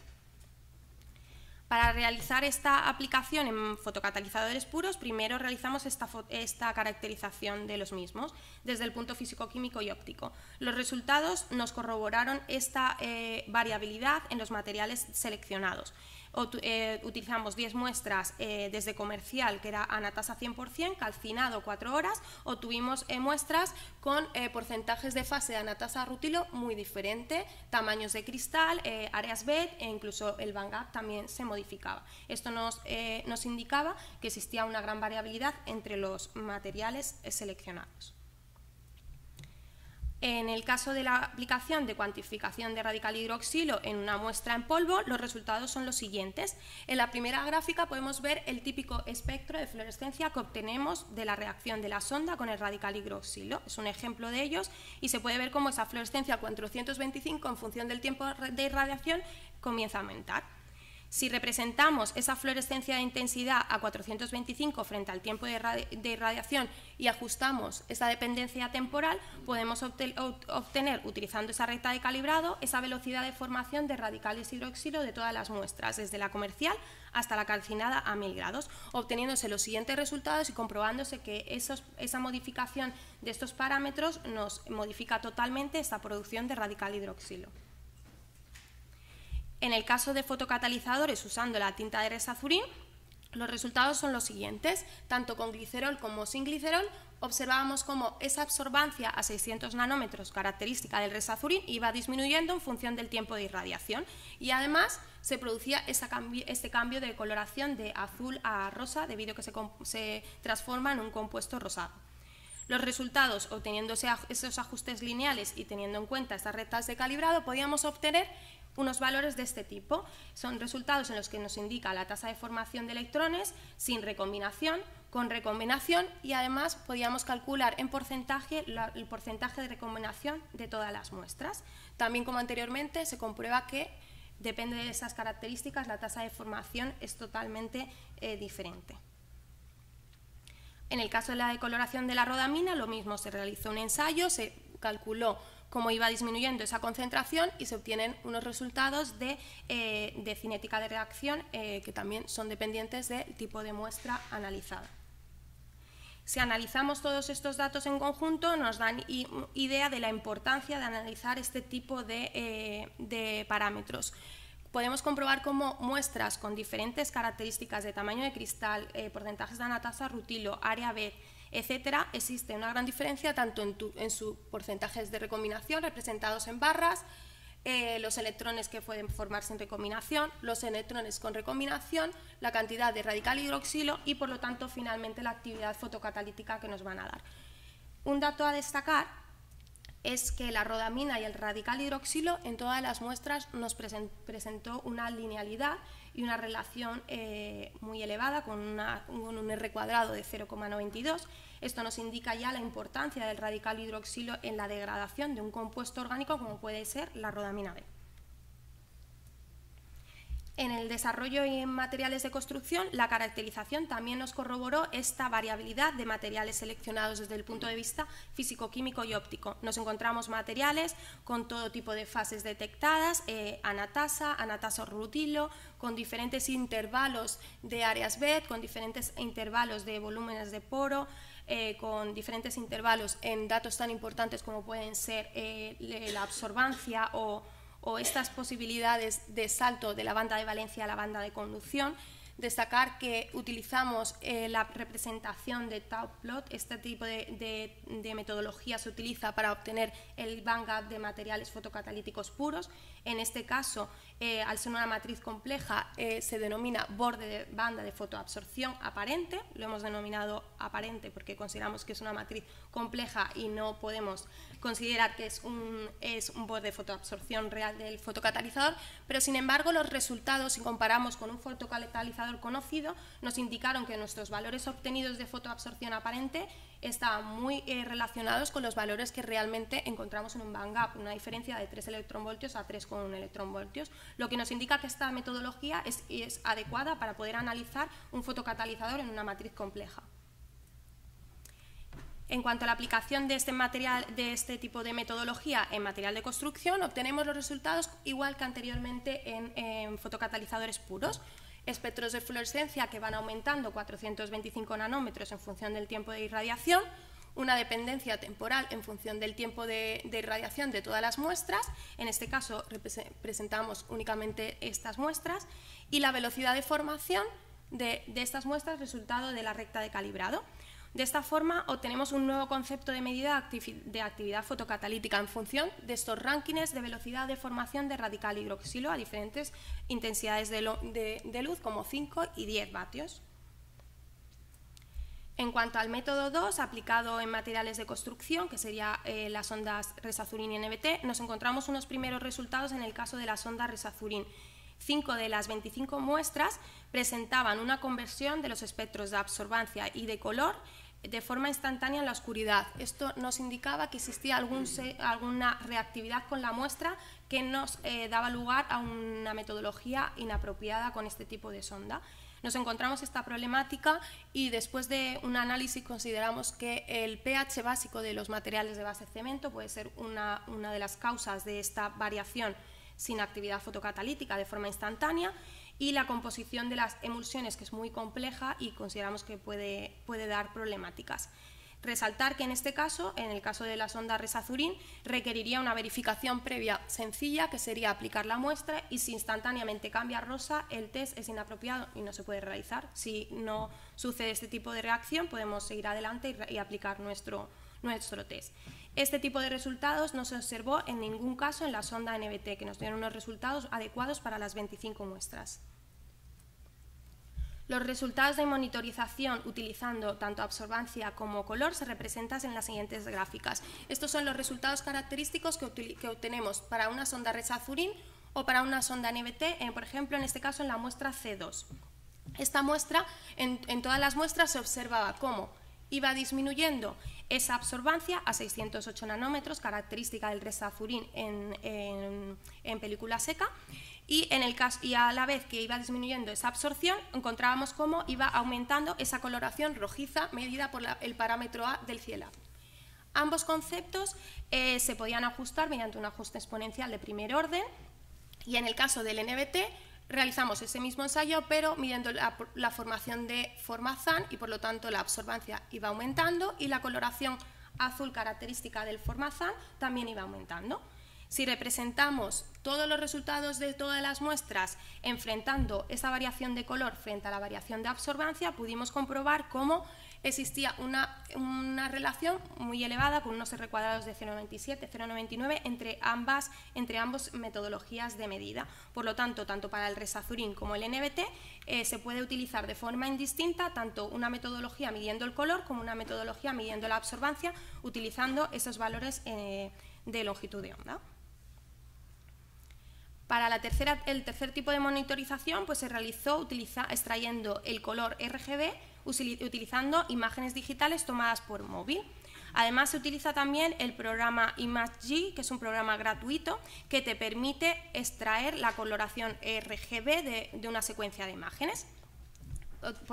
Para realizar esta aplicación en fotocatalizadores puros, primero realizamos esta, caracterización de los mismos desde el punto físico-químico y óptico. Los resultados nos corroboraron esta eh, variabilidad en los materiales seleccionados. Eh, utilizamos 10 muestras eh, desde comercial, que era anatasa 100%, calcinado 4 horas, o tuvimos eh, muestras con porcentajes de fase de anatasa rutilo muy diferente, tamaños de cristal, áreas BED e incluso el Van también se modificaba. Esto nos, nos indicaba que existía una gran variabilidad entre los materiales seleccionados. En el caso de la aplicación de cuantificación de radical hidroxilo en una muestra en polvo, los resultados son los siguientes. En la primera gráfica podemos ver el típico espectro de fluorescencia que obtenemos de la reacción de la sonda con el radical hidroxilo. Es un ejemplo de ellos y se puede ver cómo esa fluorescencia 425 en función del tiempo de irradiación comienza a aumentar. Si representamos esa fluorescencia de intensidad a 425 frente al tiempo de, irradiación y ajustamos esa dependencia temporal, podemos obtener, utilizando esa recta de calibrado, esa velocidad de formación de radicales hidroxilo de todas las muestras, desde la comercial hasta la calcinada a 1000 grados, obteniéndose los siguientes resultados y comprobándose que esa modificación de estos parámetros nos modifica totalmente esta producción de radical hidroxilo. En el caso de fotocatalizadores usando la tinta de resazurín, los resultados son los siguientes. Tanto con glicerol como sin glicerol observábamos cómo esa absorbancia a 600 nanómetros característica del resazurín iba disminuyendo en función del tiempo de irradiación y además se producía este cambio de coloración de azul a rosa debido a que se, transforma en un compuesto rosado. Los resultados, obteniendo esos ajustes lineales y teniendo en cuenta estas rectas de calibrado, podíamos obtener unos valores de este tipo. Son resultados en los que nos indica la tasa de formación de electrones sin recombinación, con recombinación y además podíamos calcular en porcentaje el porcentaje de recombinación de todas las muestras. También como anteriormente se comprueba que depende de esas características la tasa de formación es totalmente eh, diferente. En el caso de la decoloración de la rodamina, lo mismo, se realizó un ensayo, se calculó cómo iba disminuyendo esa concentración y se obtienen unos resultados de, eh, cinética de reacción eh, que también son dependientes del tipo de muestra analizada. Si analizamos todos estos datos en conjunto, nos dan idea de la importancia de analizar este tipo de, eh, de parámetros podemos comprobar cómo muestras con diferentes características de tamaño de cristal, porcentajes de anatasa rutilo, área B, etcétera, existe una gran diferencia tanto en, sus porcentajes de recombinación representados en barras, eh, los electrones que pueden formarse en recombinación, los electrones con recombinación, la cantidad de radical hidroxilo y, por lo tanto, finalmente la actividad fotocatalítica que nos van a dar. Un dato a destacar es que la rodamina y el radical hidroxilo en todas las muestras nos presentó una linealidad y una relación eh, muy elevada con, un R cuadrado de 0,92. Esto nos indica ya la importancia del radical hidroxilo en la degradación de un compuesto orgánico como puede ser la rodamina B. En el desarrollo y en materiales de construcción, la caracterización también nos corroboró esta variabilidad de materiales seleccionados desde el punto de vista físico-químico y óptico. Nos encontramos materiales con todo tipo de fases detectadas, eh, anatasa, rutilo, con diferentes intervalos de áreas BED, con diferentes intervalos de volúmenes de poro, eh, con diferentes intervalos en datos tan importantes como pueden ser eh, la absorbancia o o estas posibilidades de salto de la banda de valencia a la banda de conducción, destacar que utilizamos eh, la representación de tau plot, este tipo de, metodología se utiliza para obtener el bandgap de materiales fotocatalíticos puros. En este caso, eh, al ser una matriz compleja, eh, se denomina borde de banda de fotoabsorción aparente, lo hemos denominado aparente porque consideramos que es una matriz compleja y no podemos considerar que es un, es un borde de fotoabsorción real del fotocatalizador, pero sin embargo los resultados, si comparamos con un fotocatalizador conocido, nos indicaron que nuestros valores obtenidos de fotoabsorción aparente estaban muy eh, relacionados con los valores que realmente encontramos en un band gap, una diferencia de 3 electronvoltios a 3,1 electronvoltios, lo que nos indica que esta metodología es, es adecuada para poder analizar un fotocatalizador en una matriz compleja. En cuanto a la aplicación de este, material, de este tipo de metodología en material de construcción, obtenemos los resultados igual que anteriormente en, fotocatalizadores puros. Espectros de fluorescencia que van aumentando 425 nanómetros en función del tiempo de irradiación, una dependencia temporal en función del tiempo de, irradiación de todas las muestras, en este caso presentamos únicamente estas muestras, y la velocidad de formación de, de estas muestras resultado de la recta de calibrado. De esta forma, obtenemos un nuevo concepto de medida de actividad fotocatalítica en función de estos rankings de velocidad de formación de radical hidroxilo a diferentes intensidades de, luz, como 5 y 10 vatios. En cuanto al método 2, aplicado en materiales de construcción, que sería eh, las ondas Resazurin y NBT, nos encontramos unos primeros resultados en el caso de las ondas Resazurin. Cinco de las 25 muestras presentaban una conversión de los espectros de absorbancia y de color de forma instantánea en la oscuridad. Esto nos indicaba que existía alguna reactividad con la muestra que nos eh, daba lugar a una metodología inapropiada con este tipo de sonda. Nos encontramos esta problemática y después de un análisis consideramos que el pH básico de los materiales de base cemento puede ser una, una de las causas de esta variación sin actividad fotocatalítica de forma instantánea y la composición de las emulsiones, que es muy compleja y consideramos que puede, puede dar problemáticas. Resaltar que en este caso, en el caso de la sonda Resazurín, requeriría una verificación previa sencilla, que sería aplicar la muestra y si instantáneamente cambia rosa, el test es inapropiado y no se puede realizar. Si no sucede este tipo de reacción, podemos seguir adelante y, aplicar nuestro, nuestro test. Este tipo de resultados no se observó en ningún caso en la sonda NBT, que nos dieron unos resultados adecuados para las 25 muestras. Los resultados de monitorización utilizando tanto absorbancia como color se representan en las siguientes gráficas. Estos son los resultados característicos que, obtenemos para una sonda Resazurin o para una sonda NBT, por ejemplo, en este caso en la muestra C2. Esta muestra, en, en todas las muestras se observaba cómo iba disminuyendo esa absorbancia a 608 nanómetros, característica del resazurín en, en, película seca, y, en el caso, y a la vez que iba disminuyendo esa absorción, encontrábamos cómo iba aumentando esa coloración rojiza medida por el parámetro A del cielo. Ambos conceptos eh, se podían ajustar mediante un ajuste exponencial de primer orden, y en el caso del NBT realizamos ese mismo ensayo, pero midiendo la, formación de formazán y por lo tanto la absorbancia iba aumentando y la coloración azul característica del formazán también iba aumentando. Si representamos todos los resultados de todas las muestras enfrentando esa variación de color frente a la variación de absorbancia, pudimos comprobar cómo existía una, relación muy elevada con unos R cuadrados de 0,97, 0,99 entre ambas, entre ambas metodologías de medida. Por lo tanto, tanto para el resazurín como el NBT eh, se puede utilizar de forma indistinta tanto una metodología midiendo el color como una metodología midiendo la absorbancia utilizando esos valores eh, de longitud de onda. Para el tercer tipo de monitorización pues, se realizó extrayendo el color RGB utilizando imágenes digitales tomadas por móvil. Además, se utiliza también el programa ImageG, que es un programa gratuito que te permite extraer la coloración RGB de una secuencia de imágenes.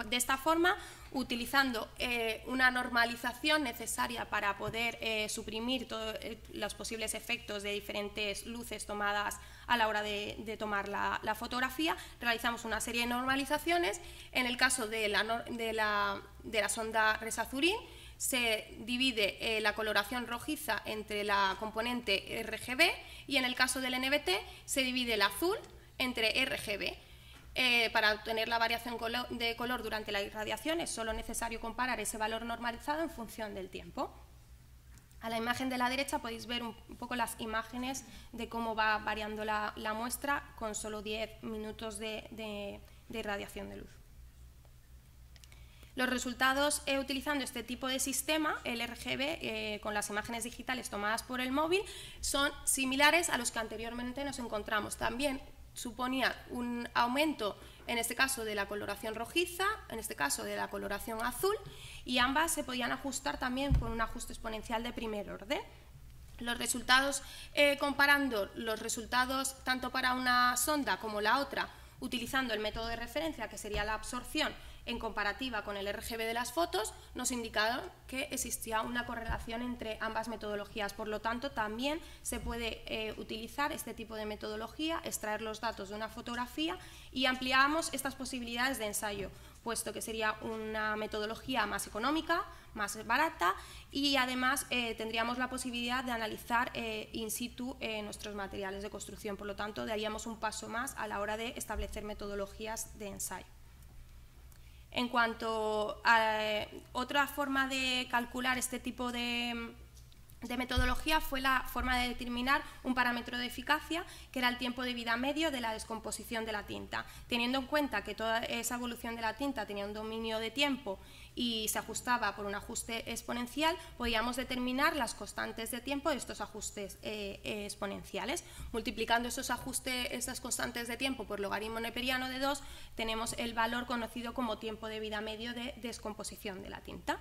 De esta forma, utilizando eh, una normalización necesaria para poder eh, suprimir todos eh, los posibles efectos de diferentes luces tomadas a la hora de, tomar la, fotografía, realizamos una serie de normalizaciones. En el caso de la, de la, sonda Resazurín, se divide la coloración rojiza entre la componente RGB y en el caso del NBT se divide el azul entre RGB. Eh, para obtener la variación de color durante la irradiación es solo necesario comparar ese valor normalizado en función del tiempo. A la imagen de la derecha podéis ver un poco las imágenes de cómo va variando la, muestra con solo 10 minutos de, irradiación de luz. Los resultados eh, utilizando este tipo de sistema, el RGB, eh, con las imágenes digitales tomadas por el móvil, son similares a los que anteriormente nos encontramos. También suponía un aumento, en este caso, de la coloración rojiza, en este caso de la coloración azul, y ambas se podían ajustar también con un ajuste exponencial de primer orden. Los resultados, eh, comparando los resultados tanto para una sonda como la otra, utilizando el método de referencia, que sería la absorción, en comparativa con el RGB de las fotos, nos indicaron que existía una correlación entre ambas metodologías. Por lo tanto, también se puede eh, utilizar este tipo de metodología, extraer los datos de una fotografía y ampliamos estas posibilidades de ensayo, puesto que sería una metodología más económica, más barata y además eh, tendríamos la posibilidad de analizar eh, in situ nuestros materiales de construcción. Por lo tanto, daríamos un paso más a la hora de establecer metodologías de ensayo. En cuanto a eh, otra forma de calcular este tipo de, metodología fue la forma de determinar un parámetro de eficacia, que era el tiempo de vida medio de la descomposición de la tinta. Teniendo en cuenta que toda esa evolución de la tinta tenía un dominio de tiempo y se ajustaba por un ajuste exponencial, podíamos determinar las constantes de tiempo de estos ajustes eh, exponenciales. Multiplicando esos ajustes, estas constantes de tiempo por logaritmo neperiano de 2, tenemos el valor conocido como tiempo de vida medio de descomposición de la tinta.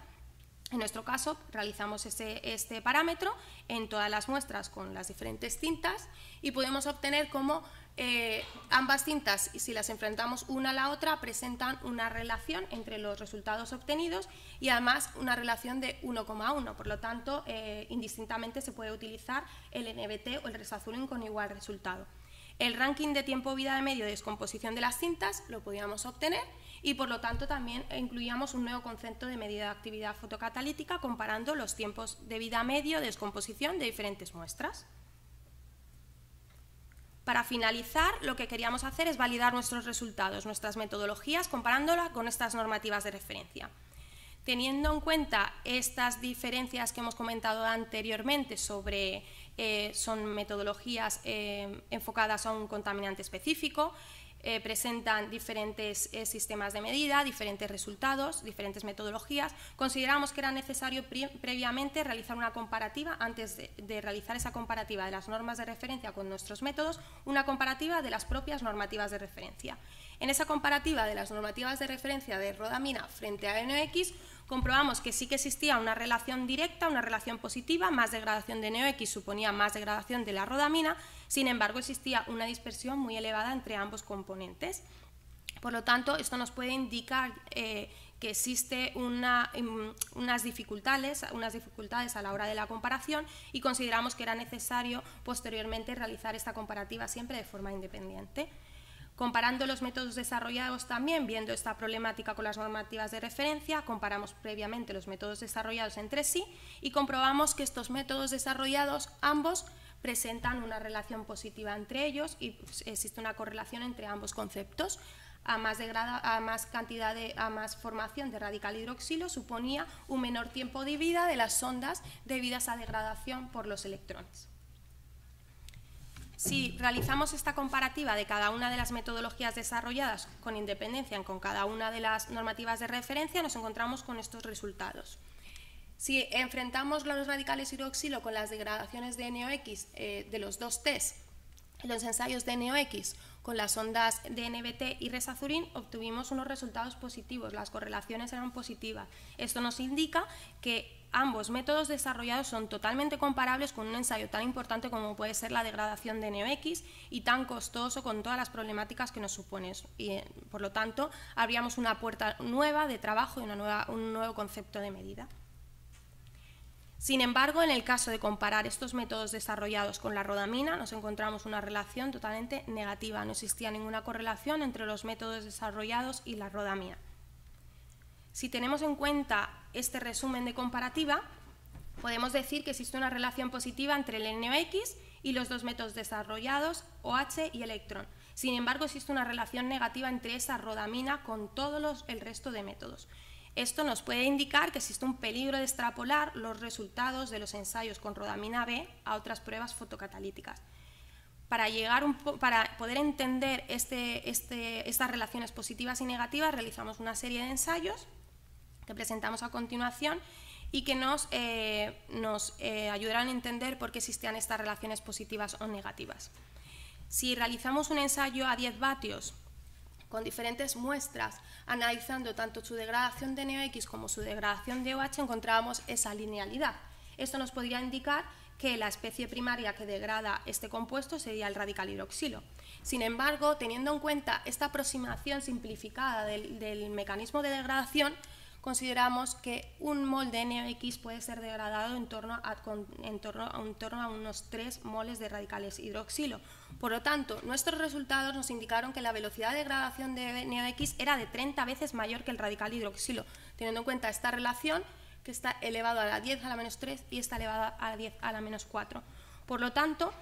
En nuestro caso, realizamos este parámetro en todas las muestras con las diferentes tintas y podemos obtener cómo eh, ambas tintas, si las enfrentamos una a la otra, presentan una relación entre los resultados obtenidos y además una relación de 1,1. Por lo tanto, eh, indistintamente se puede utilizar el NBT o el resazulín con igual resultado. El ranking de tiempo-vida de medio de descomposición de las cintas lo podíamos obtener y por lo tanto también incluíamos un nuevo concepto de medida de actividad fotocatalítica comparando los tiempos de vida medio de descomposición de diferentes muestras. Para finalizar, lo que queríamos hacer es validar nuestros resultados, nuestras metodologías, comparándolas con estas normativas de referencia. Teniendo en cuenta estas diferencias que hemos comentado anteriormente sobre eh, son metodologías eh, enfocadas a un contaminante específico, eh, presentan diferentes eh, sistemas de medida, diferentes resultados, diferentes metodologías. Consideramos que era necesario previamente realizar una comparativa, antes de, realizar esa comparativa de las normas de referencia con nuestros métodos, una comparativa de las propias normativas de referencia. En esa comparativa de las normativas de referencia de Rodamina frente a NOx, comprobamos que sí que existía una relación directa, una relación positiva, más degradación de NOx suponía más degradación de la rodamina, sin embargo existía una dispersión muy elevada entre ambos componentes. Por lo tanto, esto nos puede indicar eh, que existe em, unas, dificultades, unas dificultades a la hora de la comparación y consideramos que era necesario posteriormente realizar esta comparativa siempre de forma independiente. Comparando los métodos desarrollados también, viendo esta problemática con las normativas de referencia, comparamos previamente los métodos desarrollados entre sí y comprobamos que estos métodos desarrollados ambos presentan una relación positiva entre ellos y pues, existe una correlación entre ambos conceptos. A más, a más cantidad de, a más formación de radical hidroxilo suponía un menor tiempo de vida de las sondas debidas a degradación por los electrones. Si realizamos esta comparativa de cada una de las metodologías desarrolladas con independencia con cada una de las normativas de referencia, nos encontramos con estos resultados. Si enfrentamos los radicales hidroxilo con las degradaciones de NOx eh, de los dos test, los ensayos de NOx con las ondas de NBT y resazurín obtuvimos unos resultados positivos, las correlaciones eran positivas. Esto nos indica que ambos métodos desarrollados son totalmente comparables con un ensayo tan importante como puede ser la degradación de NOx y tan costoso con todas las problemáticas que nos supone. Y, eh, por lo tanto, habríamos una puerta nueva de trabajo y una nueva, un nuevo concepto de medida. Sin embargo, en el caso de comparar estos métodos desarrollados con la rodamina, nos encontramos una relación totalmente negativa. No existía ninguna correlación entre los métodos desarrollados y la rodamina. Si tenemos en cuenta este resumen de comparativa, podemos decir que existe una relación positiva entre el NOx y los dos métodos desarrollados, OH y electrón. Sin embargo, existe una relación negativa entre esa rodamina con todos el resto de métodos. Esto nos puede indicar que existe un peligro de extrapolar los resultados de los ensayos con rodamina B a otras pruebas fotocatalíticas. Para, llegar para poder entender este, este, estas relaciones positivas y negativas, realizamos una serie de ensayos que presentamos a continuación y que nos, eh, nos eh, ayudarán a entender por qué existían estas relaciones positivas o negativas. Si realizamos un ensayo a 10 vatios con diferentes muestras, analizando tanto su degradación de NOx como su degradación de OH, encontramos esa linealidad. Esto nos podría indicar que la especie primaria que degrada este compuesto sería el radical hidroxilo. Sin embargo, teniendo en cuenta esta aproximación simplificada del mecanismo de degradación, consideramos que un mol de NOx puede ser degradado en torno a, torno unos 3 moles de radicales hidroxilo. Por lo tanto, nuestros resultados nos indicaron que la velocidad de degradación de NOx era de 30 veces mayor que el radical hidroxilo, teniendo en cuenta esta relación que está elevado a la 10 a la menos 3 y está elevada a la 10 a la menos 4. Por lo tanto,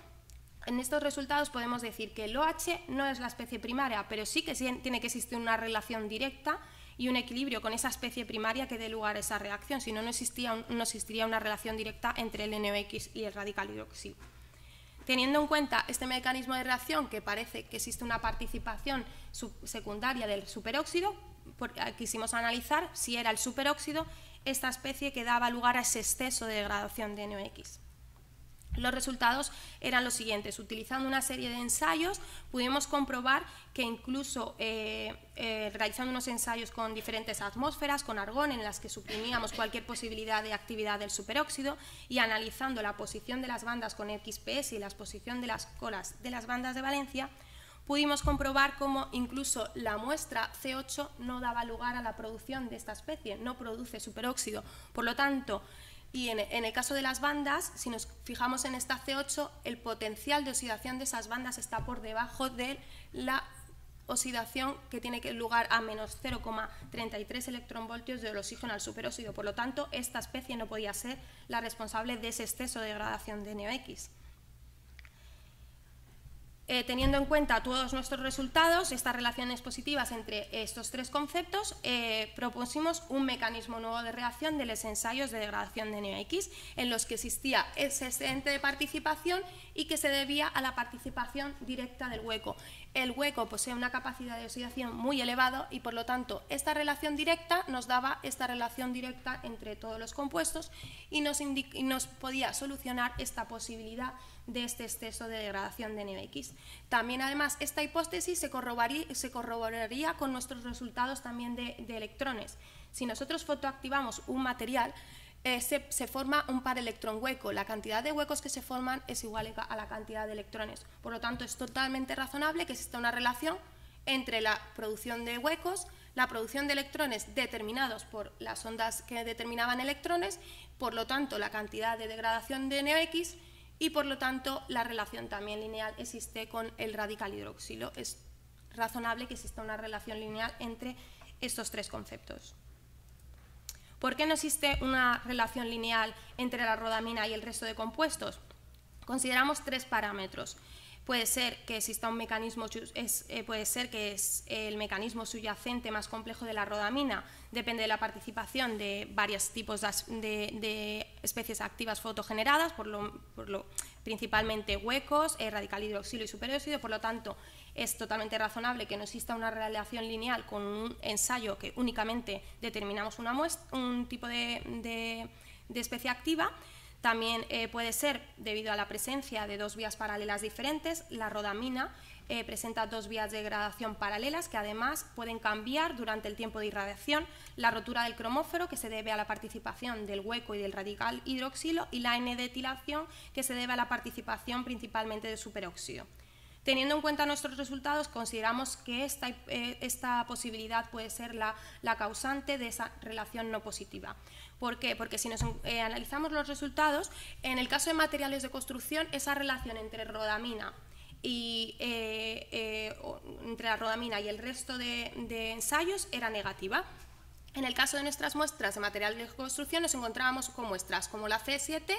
en estos resultados podemos decir que el OH no es la especie primaria, pero sí que tiene que existir una relación directa y un equilibrio con esa especie primaria que dé lugar a esa reacción, si no, no, no existiría una relación directa entre el NOx y el radical hidroxilo. Teniendo en cuenta este mecanismo de reacción, que parece que existe una participación secundaria del superóxido, quisimos analizar si era el superóxido esta especie que daba lugar a ese exceso de degradación de NOx. Los resultados eran los siguientes. Utilizando una serie de ensayos, pudimos comprobar que incluso eh, eh, realizando unos ensayos con diferentes atmósferas, con argón, en las que suprimíamos cualquier posibilidad de actividad del superóxido, y analizando la posición de las bandas con XPS y la posición de las colas de las bandas de valencia, pudimos comprobar cómo incluso la muestra C8 no daba lugar a la producción de esta especie, no produce superóxido. Por lo tanto, y en, el caso de las bandas, si nos fijamos en esta C8, el potencial de oxidación de esas bandas está por debajo de la oxidación que tiene lugar a menos 0,33 electronvoltios del oxígeno al superóxido. Por lo tanto, esta especie no podía ser la responsable de ese exceso de degradación de NOx. Eh, teniendo en cuenta todos nuestros resultados, estas relaciones positivas entre estos tres conceptos, eh, propusimos un mecanismo nuevo de reacción de los ensayos de degradación de NOx, en los que existía ese excedente de participación y que se debía a la participación directa del hueco. El hueco posee una capacidad de oxidación muy elevada y, por lo tanto, esta relación directa nos daba esta relación directa entre todos los compuestos y nos podía solucionar esta posibilidad de este exceso de degradación de NOx. También, además, esta hipótesis se corroboraría, con nuestros resultados también de, electrones. Si nosotros fotoactivamos un material, eh, se, forma un par electrón hueco. La cantidad de huecos que se forman es igual a la cantidad de electrones. Por lo tanto, es totalmente razonable que exista una relación entre la producción de huecos, la producción de electrones determinados por las ondas que determinaban electrones, por lo tanto, la cantidad de degradación de NOx y por lo tanto la relación también lineal existe con el radical hidroxilo. Es razonable que exista una relación lineal entre estos tres conceptos. ¿Por qué no existe una relación lineal entre la rodamina y el resto de compuestos? Consideramos tres parámetros. Puede ser que exista un mecanismo, eh, puede ser que es el mecanismo subyacente más complejo de la rodamina, depende de la participación de varios tipos de, especies activas fotogeneradas, por lo, principalmente huecos, eh, radical hidroxilo y superóxido, por lo tanto es totalmente razonable que no exista una relación lineal con un ensayo que únicamente determinamos una un tipo de especie activa, también eh, puede ser debido a la presencia de dos vías paralelas diferentes. La rodamina eh, presenta dos vías de degradación paralelas que además pueden cambiar durante el tiempo de irradiación. La rotura del cromóforo, que se debe a la participación del hueco y del radical hidroxilo, y la N-detilación, que se debe a la participación principalmente de superóxido. Teniendo en cuenta nuestros resultados, consideramos que esta, eh, esta posibilidad puede ser la, la, causante de esa relación no positiva. ¿Por qué? Porque si nos eh, analizamos los resultados, en el caso de materiales de construcción, esa relación entre rodamina y eh, entre la rodamina y el resto de, de ensayos era negativa. En el caso de nuestras muestras de materiales de construcción nos encontrábamos con muestras como la C7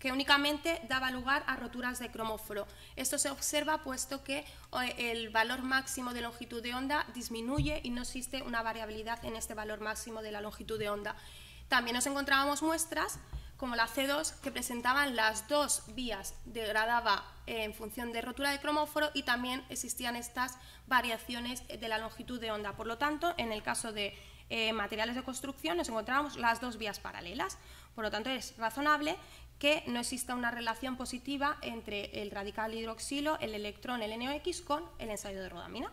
que únicamente daba lugar a roturas de cromóforo. Esto se observa puesto que eh, el valor máximo de longitud de onda disminuye y no existe una variabilidad en este valor máximo de la longitud de onda. También nos encontrábamos muestras como la C2 que presentaban las dos vías, degradaba en función de rotura de cromóforo y también existían estas variaciones de la longitud de onda. Por lo tanto, en el caso de eh, materiales de construcción nos encontrábamos las dos vías paralelas. Por lo tanto, es razonable que no exista una relación positiva entre el radical hidroxilo, el electrón, el NOx, con el ensayo de rodamina.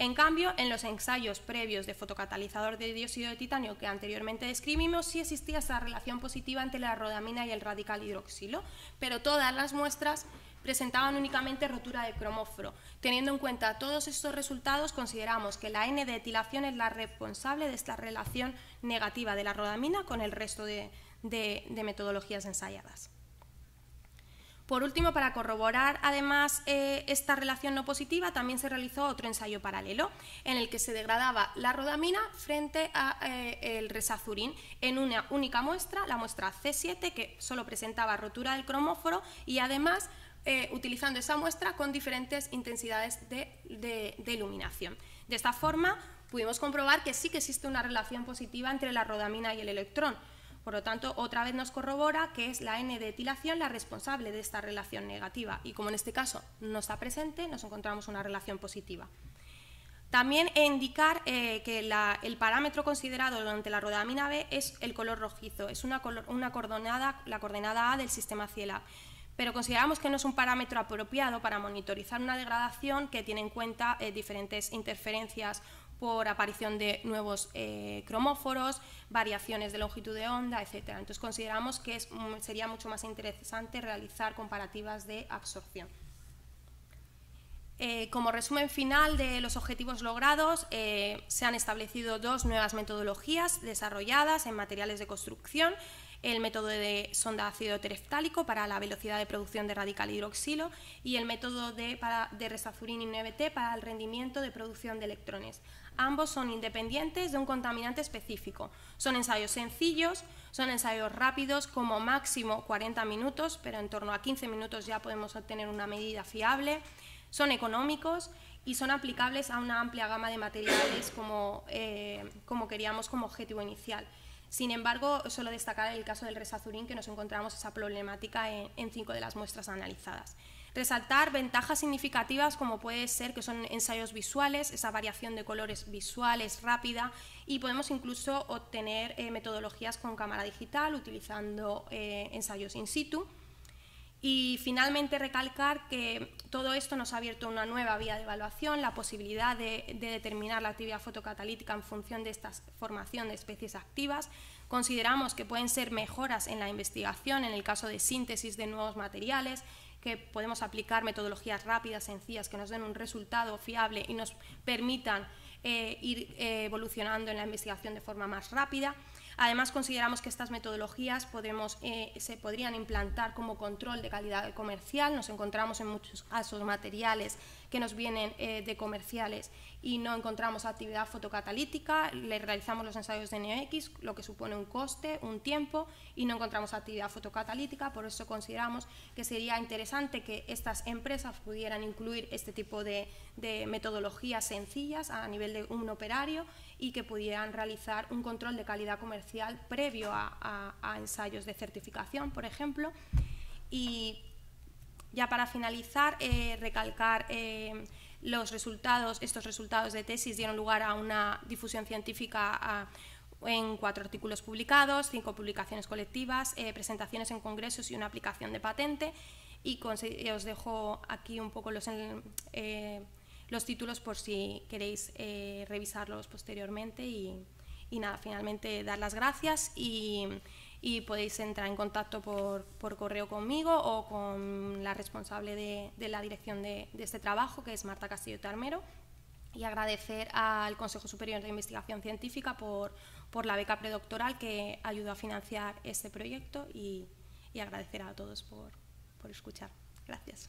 En cambio, en los ensayos previos de fotocatalizador de dióxido de titanio que anteriormente describimos, sí existía esa relación positiva entre la rodamina y el radical hidroxilo, pero todas las muestras presentaban únicamente rotura de cromóforo. Teniendo en cuenta todos estos resultados, consideramos que la N de etilación es la responsable de esta relación negativa de la rodamina con el resto de, de, metodologías ensayadas. Por último, para corroborar además eh, esta relación no positiva, también se realizó otro ensayo paralelo en el que se degradaba la rodamina frente al eh, resazurín en una única muestra, la muestra C7, que solo presentaba rotura del cromóforo y además eh, utilizando esa muestra con diferentes intensidades de iluminación. De esta forma, pudimos comprobar que sí que existe una relación positiva entre la rodamina y el electrón, por lo tanto, otra vez nos corrobora que es la N de etilación la responsable de esta relación negativa y como en este caso no está presente, nos encontramos una relación positiva. También indicar eh, que el parámetro considerado durante la rodamina B es el color rojizo, es una, una coordenada, la coordenada A del sistema CIELAB. pero consideramos que no es un parámetro apropiado para monitorizar una degradación que tiene en cuenta eh, diferentes interferencias por aparición de nuevos eh, cromóforos, variaciones de longitud de onda, etc. Entonces consideramos que sería mucho más interesante realizar comparativas de absorción. Eh, como resumen final de los objetivos logrados, eh, se han establecido dos nuevas metodologías desarrolladas en materiales de construcción el método de sonda ácido tereftálico para la velocidad de producción de radical hidroxilo y el método de, para, de INVT para el rendimiento de producción de electrones. Ambos son independientes de un contaminante específico. Son ensayos sencillos, son ensayos rápidos, como máximo 40 minutos, pero en torno a 15 minutos ya podemos obtener una medida fiable. Son económicos y son aplicables a una amplia gama de materiales como, eh, como queríamos como objetivo inicial. Sin embargo, solo destacar el caso del resazurín, que nos encontramos esa problemática en, cinco de las muestras analizadas. Resaltar ventajas significativas como puede ser que son ensayos visuales, esa variación de colores visuales rápida y podemos incluso obtener eh, metodologías con cámara digital utilizando eh, ensayos in situ. Y finalmente recalcar que todo esto nos ha abierto una nueva vía de evaluación, la posibilidad de, determinar la actividad fotocatalítica en función de esta formación de especies activas. Consideramos que pueden ser mejoras en la investigación en el caso de síntesis de nuevos materiales, que podemos aplicar metodologías rápidas, sencillas, que nos den un resultado fiable y nos permitan eh, ir eh, evolucionando en la investigación de forma más rápida. Además, consideramos que estas metodologías eh, se podrían implantar como control de calidad comercial. Nos encontramos en muchos casos materiales que nos vienen eh, de comerciales y no encontramos actividad fotocatalítica, le realizamos los ensayos de NOx, lo que supone un coste, un tiempo, y no encontramos actividad fotocatalítica, por eso consideramos que sería interesante que estas empresas pudieran incluir este tipo de, metodologías sencillas a nivel de un operario y que pudieran realizar un control de calidad comercial previo a, ensayos de certificación, por ejemplo. Y ya para finalizar, eh, recalcar eh, los resultados, estos resultados de tesis dieron lugar a una difusión científica en cuatro artículos publicados, cinco publicaciones colectivas, eh, presentaciones en congresos y una aplicación de patente. Y os dejo aquí un poco los, los títulos por si queréis revisarlos posteriormente. Y, nada, finalmente dar las gracias y podéis entrar en contacto por, correo conmigo o con la responsable de, la dirección de, este trabajo, que es Marta Castillo Tarmero, y agradecer al Consejo Superior de Investigación Científica por, la beca predoctoral que ayudó a financiar este proyecto y, agradecer a todos por escuchar. Gracias.